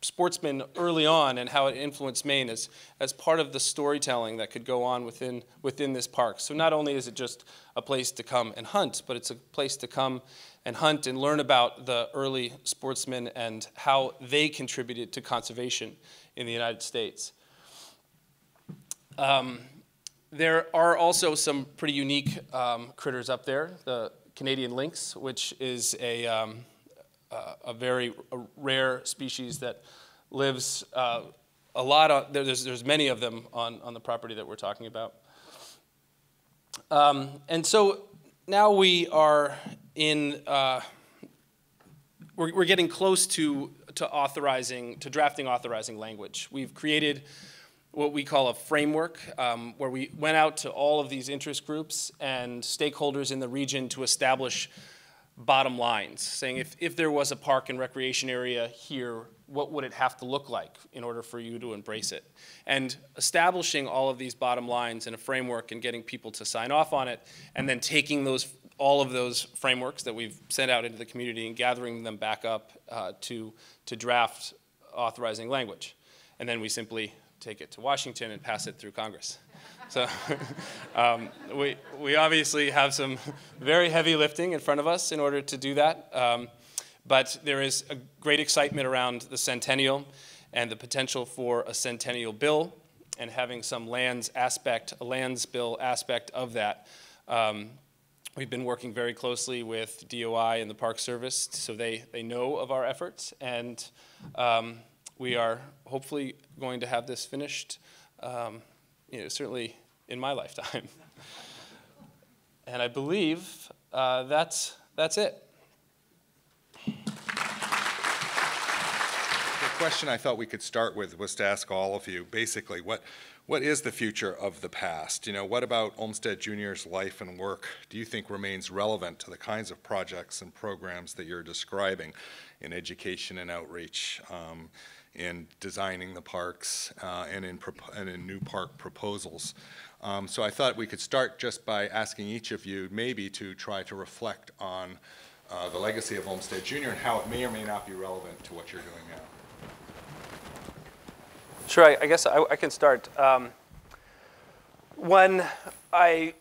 sportsmen early on and how it influenced Maine as, as part of the storytelling that could go on within, within this park. So not only is it just a place to come and hunt, but it's a place to come and hunt and learn about the early sportsmen and how they contributed to conservation in the United States. Um, there are also some pretty unique um, critters up there. The Canadian lynx, which is a, um, uh, a very rare species that lives uh, a lot of, there's, there's many of them on, on the property that we're talking about. Um, and so now we are in, uh, we're, we're getting close to, to authorizing, to drafting authorizing language. We've created what we call a framework, um, where we went out to all of these interest groups and stakeholders in the region to establish bottom lines, saying if, if there was a park and recreation area here, what would it have to look like in order for you to embrace it? And establishing all of these bottom lines in a framework and getting people to sign off on it, and then taking those all of those frameworks that we've sent out into the community and gathering them back up uh, to, to draft authorizing language. And then we simply take it to Washington and pass it through Congress. So um, we, we obviously have some very heavy lifting in front of us in order to do that. Um, but there is a great excitement around the centennial and the potential for a centennial bill and having some lands aspect, a lands bill aspect of that. Um, we've been working very closely with DOI and the Park Service so they, they know of our efforts and um, we are hopefully going to have this finished um, you know, certainly in my lifetime. and I believe uh, that's, that's it. The question I thought we could start with was to ask all of you, basically, what, what is the future of the past? You know, what about Olmsted Junior's life and work do you think remains relevant to the kinds of projects and programs that you're describing in education and outreach? Um, in designing the parks uh, and, in and in new park proposals. Um, so I thought we could start just by asking each of you maybe to try to reflect on uh, the legacy of Olmsted Junior and how it may or may not be relevant to what you're doing now. Sure, I, I guess I, I, can start. Um, when I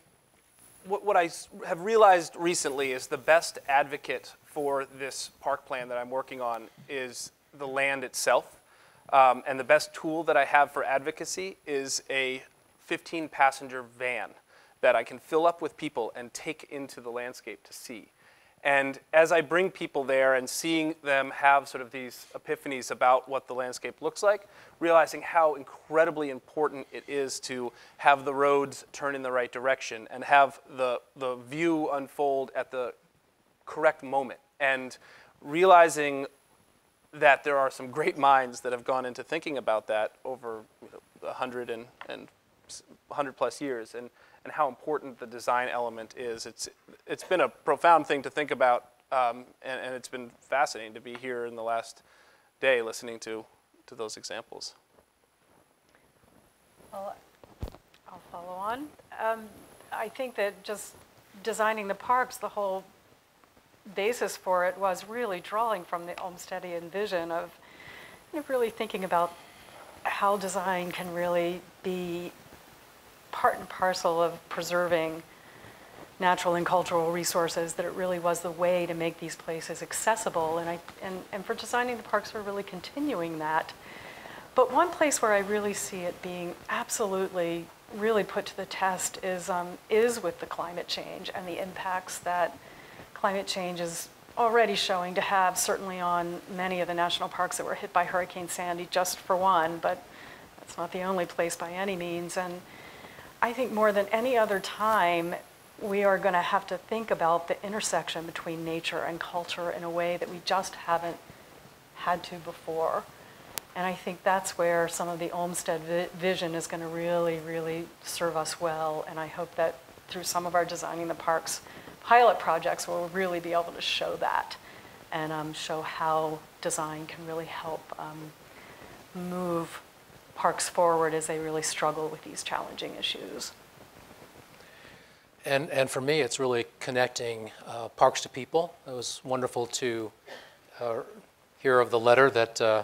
what, I have realized recently is the best advocate for this park plan that I'm working on is the land itself. Um, and the best tool that I have for advocacy is a 15 passenger van that I can fill up with people and take into the landscape to see. And as I bring people there and seeing them have sort of these epiphanies about what the landscape looks like, realizing how incredibly important it is to have the roads turn in the right direction and have the, the view unfold at the correct moment. And realizing that there are some great minds that have gone into thinking about that over you know, 100 and, and 100 plus years and, and how important the design element is. It's, it's been a profound thing to think about, um, and, and it's been fascinating to be here in the last day listening to, to those examples. Well, I'll follow on. Um, I think that just designing the parks, the whole basis for it was really drawing from the Olmstedian vision of really thinking about how design can really be part and parcel of preserving natural and cultural resources, that it really was the way to make these places accessible. And, I, and, and for designing the parks, we're really continuing that. But one place where I really see it being absolutely really put to the test is, um, is with the climate change and the impacts that climate change is already showing to have, certainly on many of the national parks that were hit by Hurricane Sandy, just for one, but that's not the only place by any means. And I think more than any other time, we are going to have to think about the intersection between nature and culture in a way that we just haven't had to before. And I think that's where some of the Olmsted vi- vision is going to really, really serve us well. And I hope that through some of our Designing the Parks pilot projects, we'll really be able to show that and um, show how design can really help um, move parks forward as they really struggle with these challenging issues. And, and for me, it's really connecting uh, parks to people. It was wonderful to uh, hear of the letter that uh,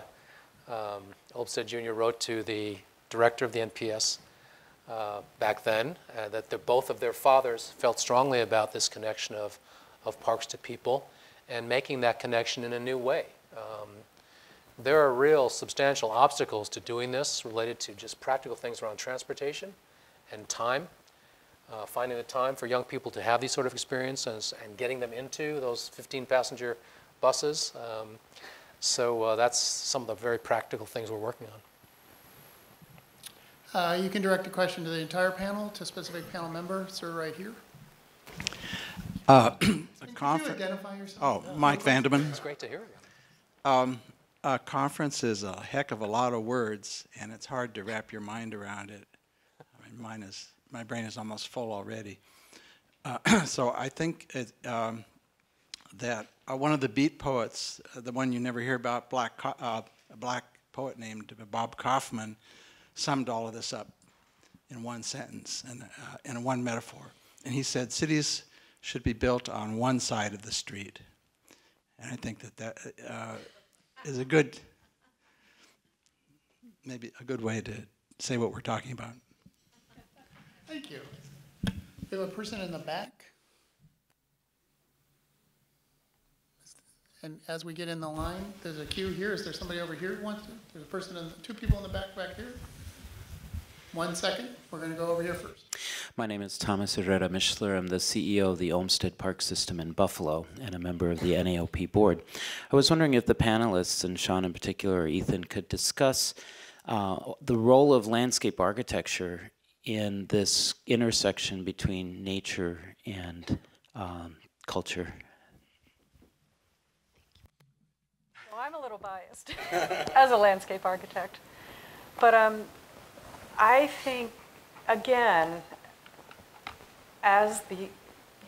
um, Olmsted Jr. wrote to the director of the NPS uh, back then, uh, that the, both of their fathers felt strongly about this connection of, of parks to people and making that connection in a new way. Um, there are real substantial obstacles to doing this related to just practical things around transportation and time uh, finding the time for young people to have these sort of experiences and getting them into those 15 passenger buses. Um, so uh, that's some of the very practical things we're working on. Uh, You can direct a question to the entire panel, to a specific panel member, sir, right here. Uh, a Could you identify yourself? Oh, Mike Vanderman. It's great to hear you. Um, a conference is a heck of a lot of words, and it's hard to wrap your mind around it. I mean, mine is, my brain is almost full already. Uh, so I think it, um, that uh, one of the beat poets, uh, the one you never hear about, black, uh, a black poet named Bob Kaufman, summed all of this up in one sentence and uh, in one metaphor. And he said, cities should be built on one side of the street. And I think that that uh, is a good, maybe a good way to say what we're talking about. Thank you. We have a person in the back. And as we get in the line, there's a queue here. Is there somebody over here who wants to? There's a person, in two people in the back back here. One second. We're going to go over here first. My name is Thomas Herrera Mishler. I'm the CEO of the Olmsted Park System in Buffalo and a member of the NAOP board. I was wondering if the panelists, and Shaun in particular, or Ethan, could discuss uh, the role of landscape architecture in this intersection between nature and um, culture. Well, I'm a little biased as a landscape architect. But um, I think, again, as the, you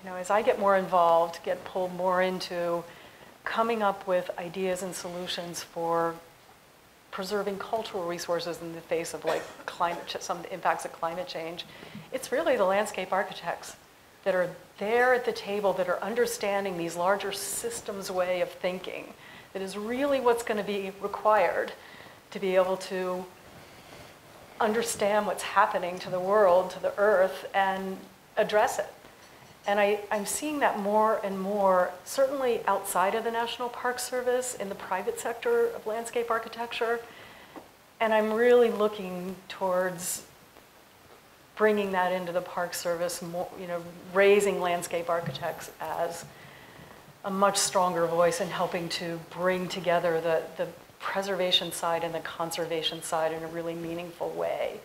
know, as I get more involved, get pulled more into coming up with ideas and solutions for preserving cultural resources in the face of like climate, some impacts of climate change, it's really the landscape architects that are there at the table that are understanding these larger systems way of thinking. That is really what's going to be required to be able to understand what's happening to the world, to the earth, and address it. And I, I'm seeing that more and more, certainly outside of the National Park Service, in the private sector of landscape architecture. And I'm really looking towards bringing that into the Park Service, more, you know, raising landscape architects as a much stronger voice in helping to bring together the, the preservation side and the conservation side in a really meaningful way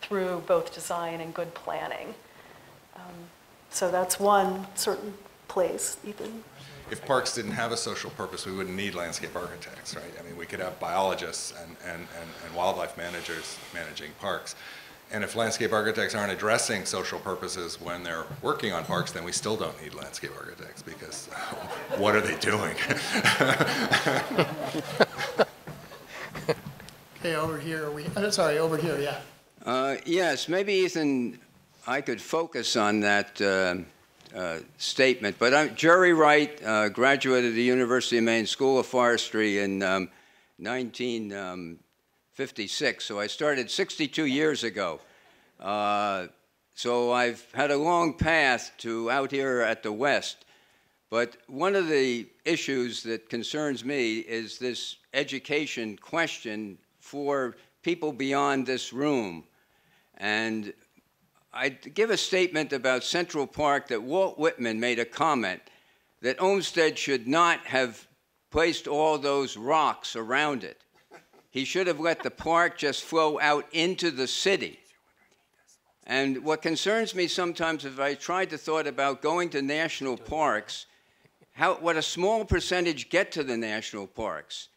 through both design and good planning. Um, so that's one certain place, Ethan. If parks didn't have a social purpose, we wouldn't need landscape architects, right? I mean, we could have biologists and, and, and, and wildlife managers managing parks. And if landscape architects aren't addressing social purposes when they're working on parks, then we still don't need landscape architects because what are they doing? Okay, over here, we, uh, sorry, over here, yeah. Uh, Yes, maybe Ethan, I could focus on that uh, uh, statement, but I'm Jerry Wright, uh, graduate of the University of Maine School of Forestry in um, 1956, so I started 62 years ago. Uh, So I've had a long path to out here at the West, but one of the issues that concerns me is this education question for people beyond this room. And I'd give a statement about Central Park that Walt Whitman made a comment that Olmsted should not have placed all those rocks around it. He should have let the park just flow out into the city. And what concerns me sometimes if I tried to thought about going to national parks, how, what a small percentage get to the national parks.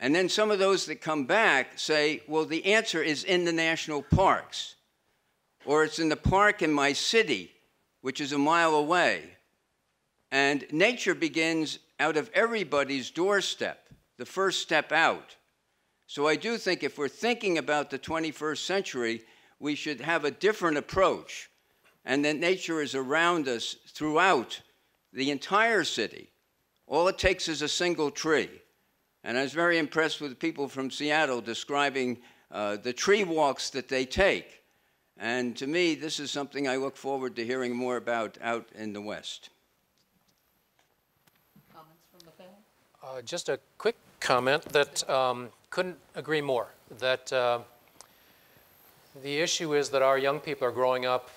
And then some of those that come back say, well, the answer is in the national parks, or it's in the park in my city, which is a mile away. And nature begins out of everybody's doorstep, the first step out. So I do think if we're thinking about the 21st century, we should have a different approach, and that nature is around us throughout the entire city. All it takes is a single tree. And I was very impressed with people from Seattle describing uh, the tree walks that they take. And to me, this is something I look forward to hearing more about out in the West. Comments from the panel? Uh, Just a quick comment that um, couldn't agree more, that uh, the issue is that our young people are growing up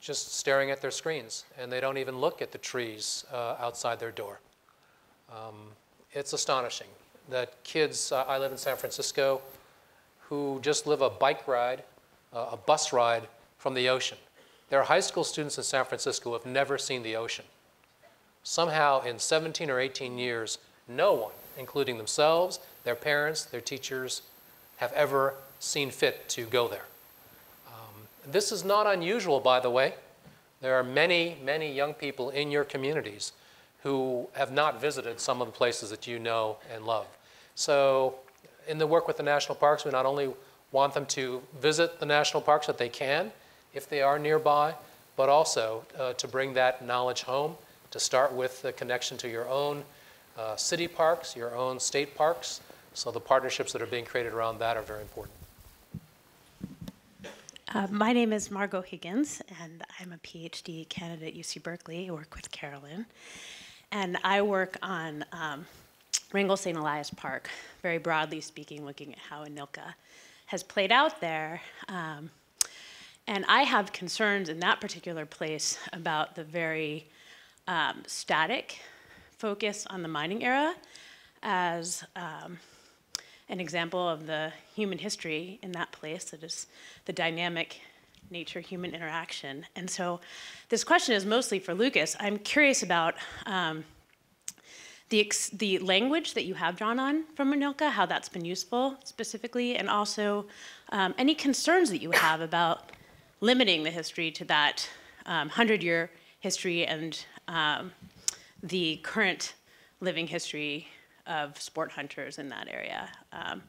just staring at their screens, and they don't even look at the trees uh, outside their door. Um, It's astonishing that kids, uh, I live in San Francisco, who just live a bike ride, uh, a bus ride from the ocean. There are high school students in San Francisco who have never seen the ocean. Somehow, in 17 or 18 years, no one, including themselves, their parents, their teachers, have ever seen fit to go there. Um, this is not unusual, by the way. There are many, many young people in your communities who have not visited some of the places that you know and love. So, in the work with the national parks, we not only want them to visit the national parks that they can, if they are nearby, but also uh, to bring that knowledge home, to start with the connection to your own uh, city parks, your own state parks. So, the partnerships that are being created around that are very important. Uh, my name is Margot Higgins, and I'm a PhD candidate at UC Berkeley. I work with Carolyn. And I work on um, Wrangell St. Elias Park, very broadly speaking, looking at how ANILCA has played out there. Um, and I have concerns in that particular place about the very um, static focus on the mining era as um, an example of the human history in that place that is the dynamic nature human interaction. And so this question is mostly for Lucas. I'm curious about um, the, the language that you have drawn on from ANILCA, how that's been useful specifically, and also um, any concerns that you have about limiting the history to that 100 um, year history and um, the current living history of sport hunters in that area. Um,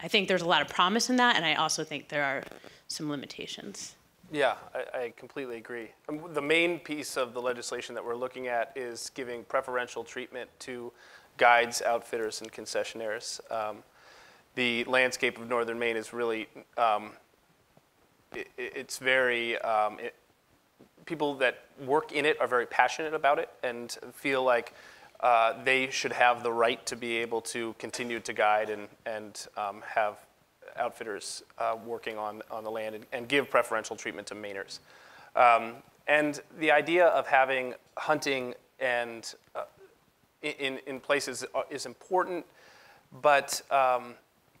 I think there's a lot of promise in that, and I also think there are some limitations. Yeah, I, I completely agree. Um, the main piece of the legislation that we're looking at is giving preferential treatment to guides, outfitters, and concessionaires. Um, the landscape of northern Maine is really, um, it, it's very, um, it, people that work in it are very passionate about it and feel like uh, they should have the right to be able to continue to guide and, and um, have outfitters uh, working on, on the land and, and, give preferential treatment to Mainers. Um, and the idea of having hunting and uh, in, in places uh, is important, but um,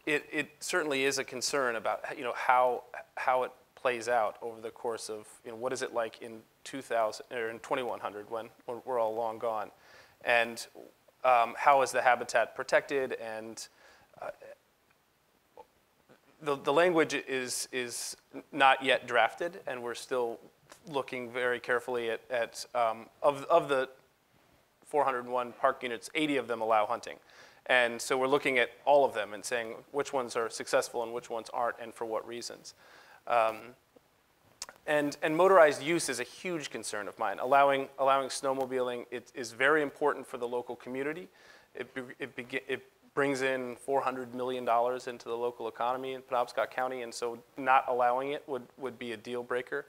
it, it certainly is a concern about you know, how, how it plays out over the course of, you know, what is it like in 2000, or in 2100 when, we're all long gone? And um, how is the habitat protected and uh, the, the language is, is not yet drafted, and we're still looking very carefully at, at um, of, of the 401 park units, 80 of them allow hunting. And so we're looking at all of them and saying which ones are successful and which ones aren't and for what reasons. Um, and, and motorized use is a huge concern of mine. Allowing, allowing snowmobiling it is very important for the local community. It, it, it brings in $400 million into the local economy in Penobscot County, and so not allowing it would, would be a deal breaker.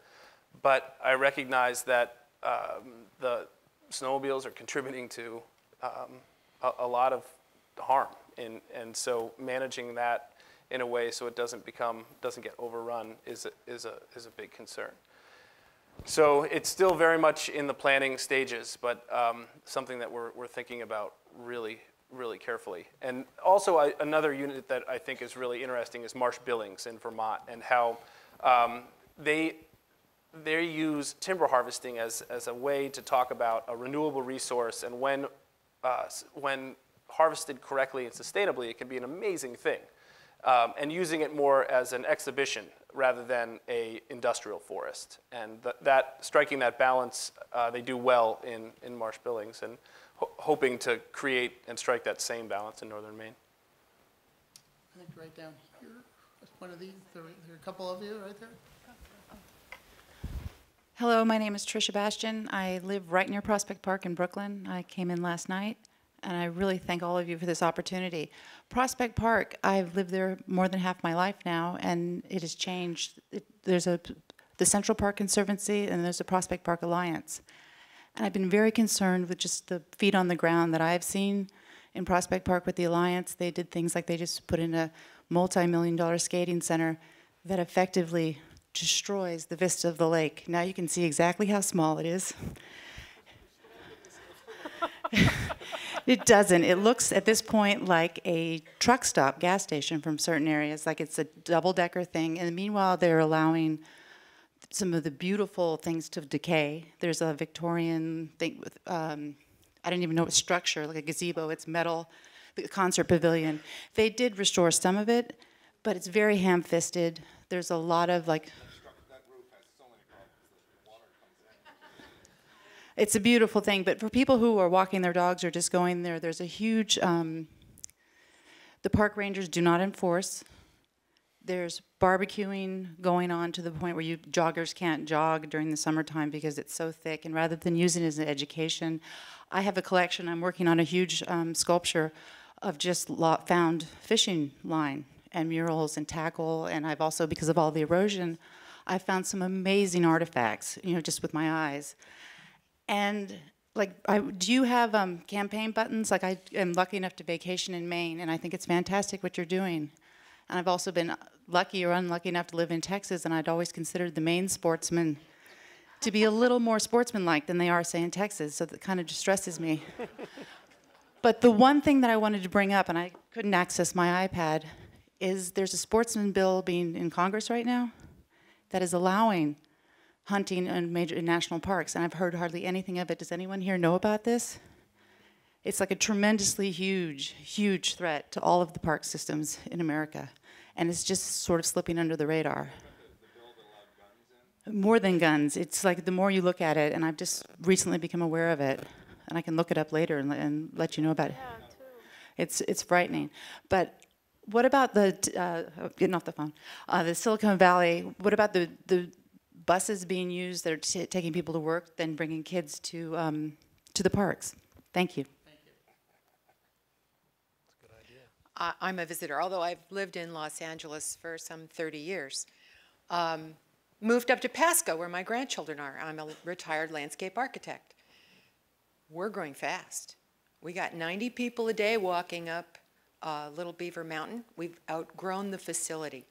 But I recognize that um, the snowmobiles are contributing to um, a, a, lot of harm, and, and so managing that in a way so it doesn't become, doesn't get overrun is a, is a, is a big concern. So it's still very much in the planning stages, but um, something that we're, we're thinking about really, really carefully. And also I, another unit that I think is really interesting is Marsh Billings in Vermont and how um, they, they use timber harvesting as, as a way to talk about a renewable resource and when, uh, when harvested correctly and sustainably, it can be an amazing thing. Um, and using it more as an exhibition rather than a industrial forest. And th that striking that balance, uh, they do well in, in Marsh Billings and ho hoping to create and strike that same balance in northern Maine. I think right down here, one of these, there, there are a couple of you right there. Hello, my name is Trisha Bastian. I live right near Prospect Park in Brooklyn. I came in last night, and I really thank all of you for this opportunity. Prospect Park, I've lived there more than half my life now, and it has changed. It, there's a the Central Park Conservancy, and there's the Prospect Park Alliance. And I've been very concerned with just the feet on the ground that I've seen in Prospect Park with the Alliance. They did things like they just put in a multi-million dollar skating center that effectively destroys the vista of the lake. Now you can see exactly how small it is. it doesn't. It looks at this point like a truck stop gas station from certain areas, like it's a double decker thing. And meanwhile, they're allowing some of the beautiful things to decay. There's a Victorian thing with, um, I don't even know what structure, like a gazebo, it's metal, the concert pavilion. They did restore some of it, but it's very ham-fisted. There's a lot of like it's a beautiful thing. But for people who are walking their dogs or just going there, there's a huge, um, the park rangers do not enforce. There's barbecuing going on to the point where you joggers can't jog during the summertime because it's so thick. And rather than using it as an education, I have a collection. I'm working on a huge um, sculpture of just found fishing line and murals and tackle. And I've also, because of all the erosion, I found some amazing artifacts, you know, just with my eyes. And like, I, do you have um, campaign buttons? Like, I am lucky enough to vacation in Maine, and I think it's fantastic what you're doing. And I've also been lucky or unlucky enough to live in Texas, and I'd always considered the Maine sportsmen to be a little more sportsmanlike than they are, say, in Texas. So that kind of distresses me. but the one thing that I wanted to bring up, and I couldn't access my iPad, is there's a sportsman bill being in Congress right now that is allowing hunting in major in national parks, and I've heard hardly anything of it. Does anyone here know about this? It's like a tremendously huge, huge threat to all of the park systems in America, and it's just sort of slipping under the radar. More than guns. It's like the more you look at it, and I've just recently become aware of it, and I can look it up later and, and let you know about it. It's it's frightening, but what about the uh, getting off the phone? Uh, the Silicon Valley. What about the the buses being used that are taking people to work then bringing kids to, um, to the parks. Thank you. I'm a visitor, although I've lived in Los Angeles for some 30 years. Um, Moved up to Pasco, where my grandchildren are. I'm a retired landscape architect. We're growing fast. We got 90 people a day walking up uh, Little Beaver Mountain. We've outgrown the facility.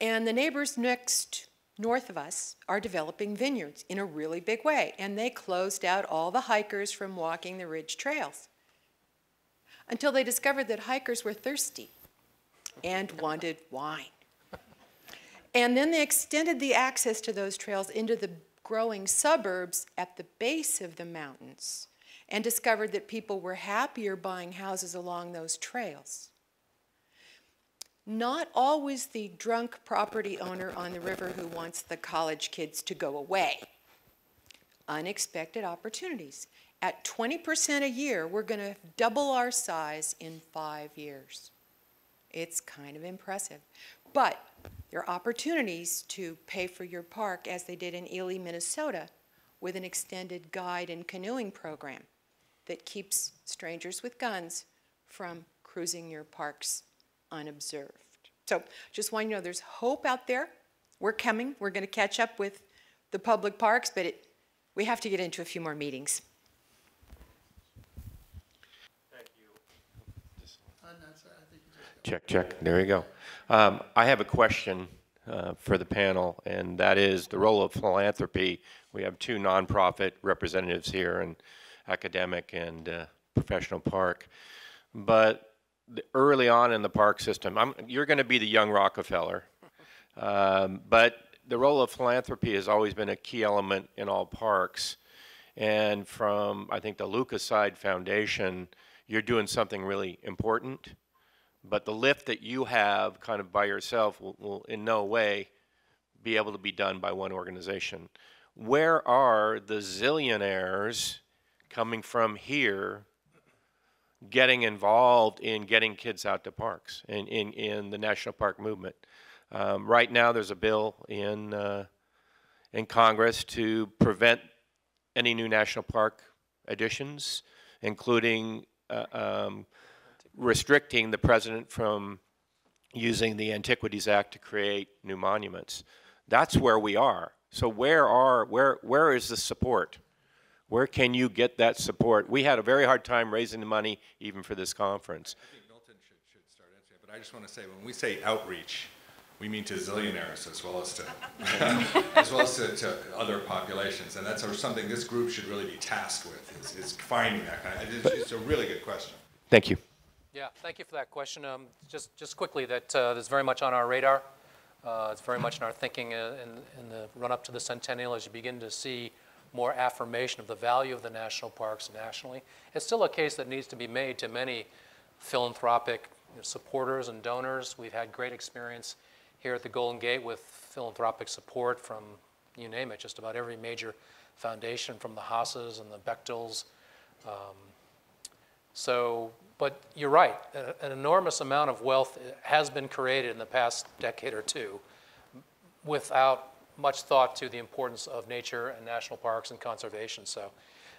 And the neighbors next north of us are developing vineyards in a really big way, and they closed out all the hikers from walking the ridge trails until they discovered that hikers were thirsty and wanted wine. And then they extended the access to those trails into the growing suburbs at the base of the mountains and discovered that people were happier buying houses along those trails. Not always the drunk property owner on the river who wants the college kids to go away. Unexpected opportunities. At 20% a year, we're going to double our size in five years. It's kind of impressive. But there are opportunities to pay for your park, as they did in Ely, Minnesota, with an extended guide and canoeing program that keeps strangers with guns from cruising your parks unobserved. So just want you to know there's hope out there. We're coming. We're going to catch up with the public parks, but it, we have to get into a few more meetings. Check, check. There you go. Um, I have a question uh, for the panel, and that is the role of philanthropy. We have two nonprofit representatives here, and academic and uh, professional park. But the, early on in the park system, I'm, you're going to be the young Rockefeller, um, but the role of philanthropy has always been a key element in all parks. And from, I think, the Lucaside Foundation, you're doing something really important but the lift that you have kind of by yourself will, will in no way be able to be done by one organization. Where are the zillionaires coming from here getting involved in getting kids out to parks in, in, in the national park movement? Um, right now, there's a bill in, uh, in Congress to prevent any new national park additions, including uh, um, restricting the president from using the Antiquities Act to create new monuments. That's where we are. So where are where where is the support? Where can you get that support? We had a very hard time raising the money even for this conference. I think Milton should, should start answering, but I just want to say when we say outreach, we mean to zillionaires as well as to as well as to, to, other populations, and that's something this group should really be tasked with is, is finding that kind. Of, it's, it's a really good question. Thank you. Yeah, thank you for that question. Um, just, just quickly, that uh, is very much on our radar. Uh, it's very much in our thinking uh, in, in, the run-up to the centennial as you begin to see more affirmation of the value of the national parks nationally. It's still a case that needs to be made to many philanthropic supporters and donors. We've had great experience here at the Golden Gate with philanthropic support from, you name it, just about every major foundation, from the Haas's and the Bechtels. Um, so but you're right, an enormous amount of wealth has been created in the past decade or two without much thought to the importance of nature and national parks and conservation. So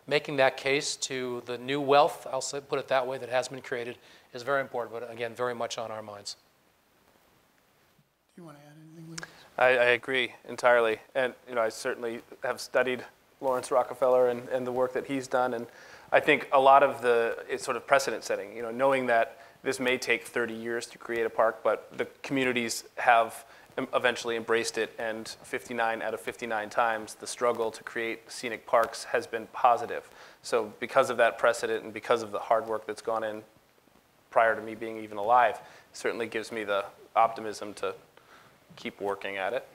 making that case to the new wealth, I'll say, put it that way, that has been created is very important, but again, very much on our minds. Do you want to add anything, Lee? I, I agree entirely. And, you know, I certainly have studied Laurance Rockefeller and, and the work that he's done. And I think a lot of the it's sort of precedent setting, you know, knowing that this may take 30 years to create a park, but the communities have eventually embraced it, and 59 out of 59 times the struggle to create scenic parks has been positive. So because of that precedent and because of the hard work that's gone in prior to me being even alive, certainly gives me the optimism to keep working at it.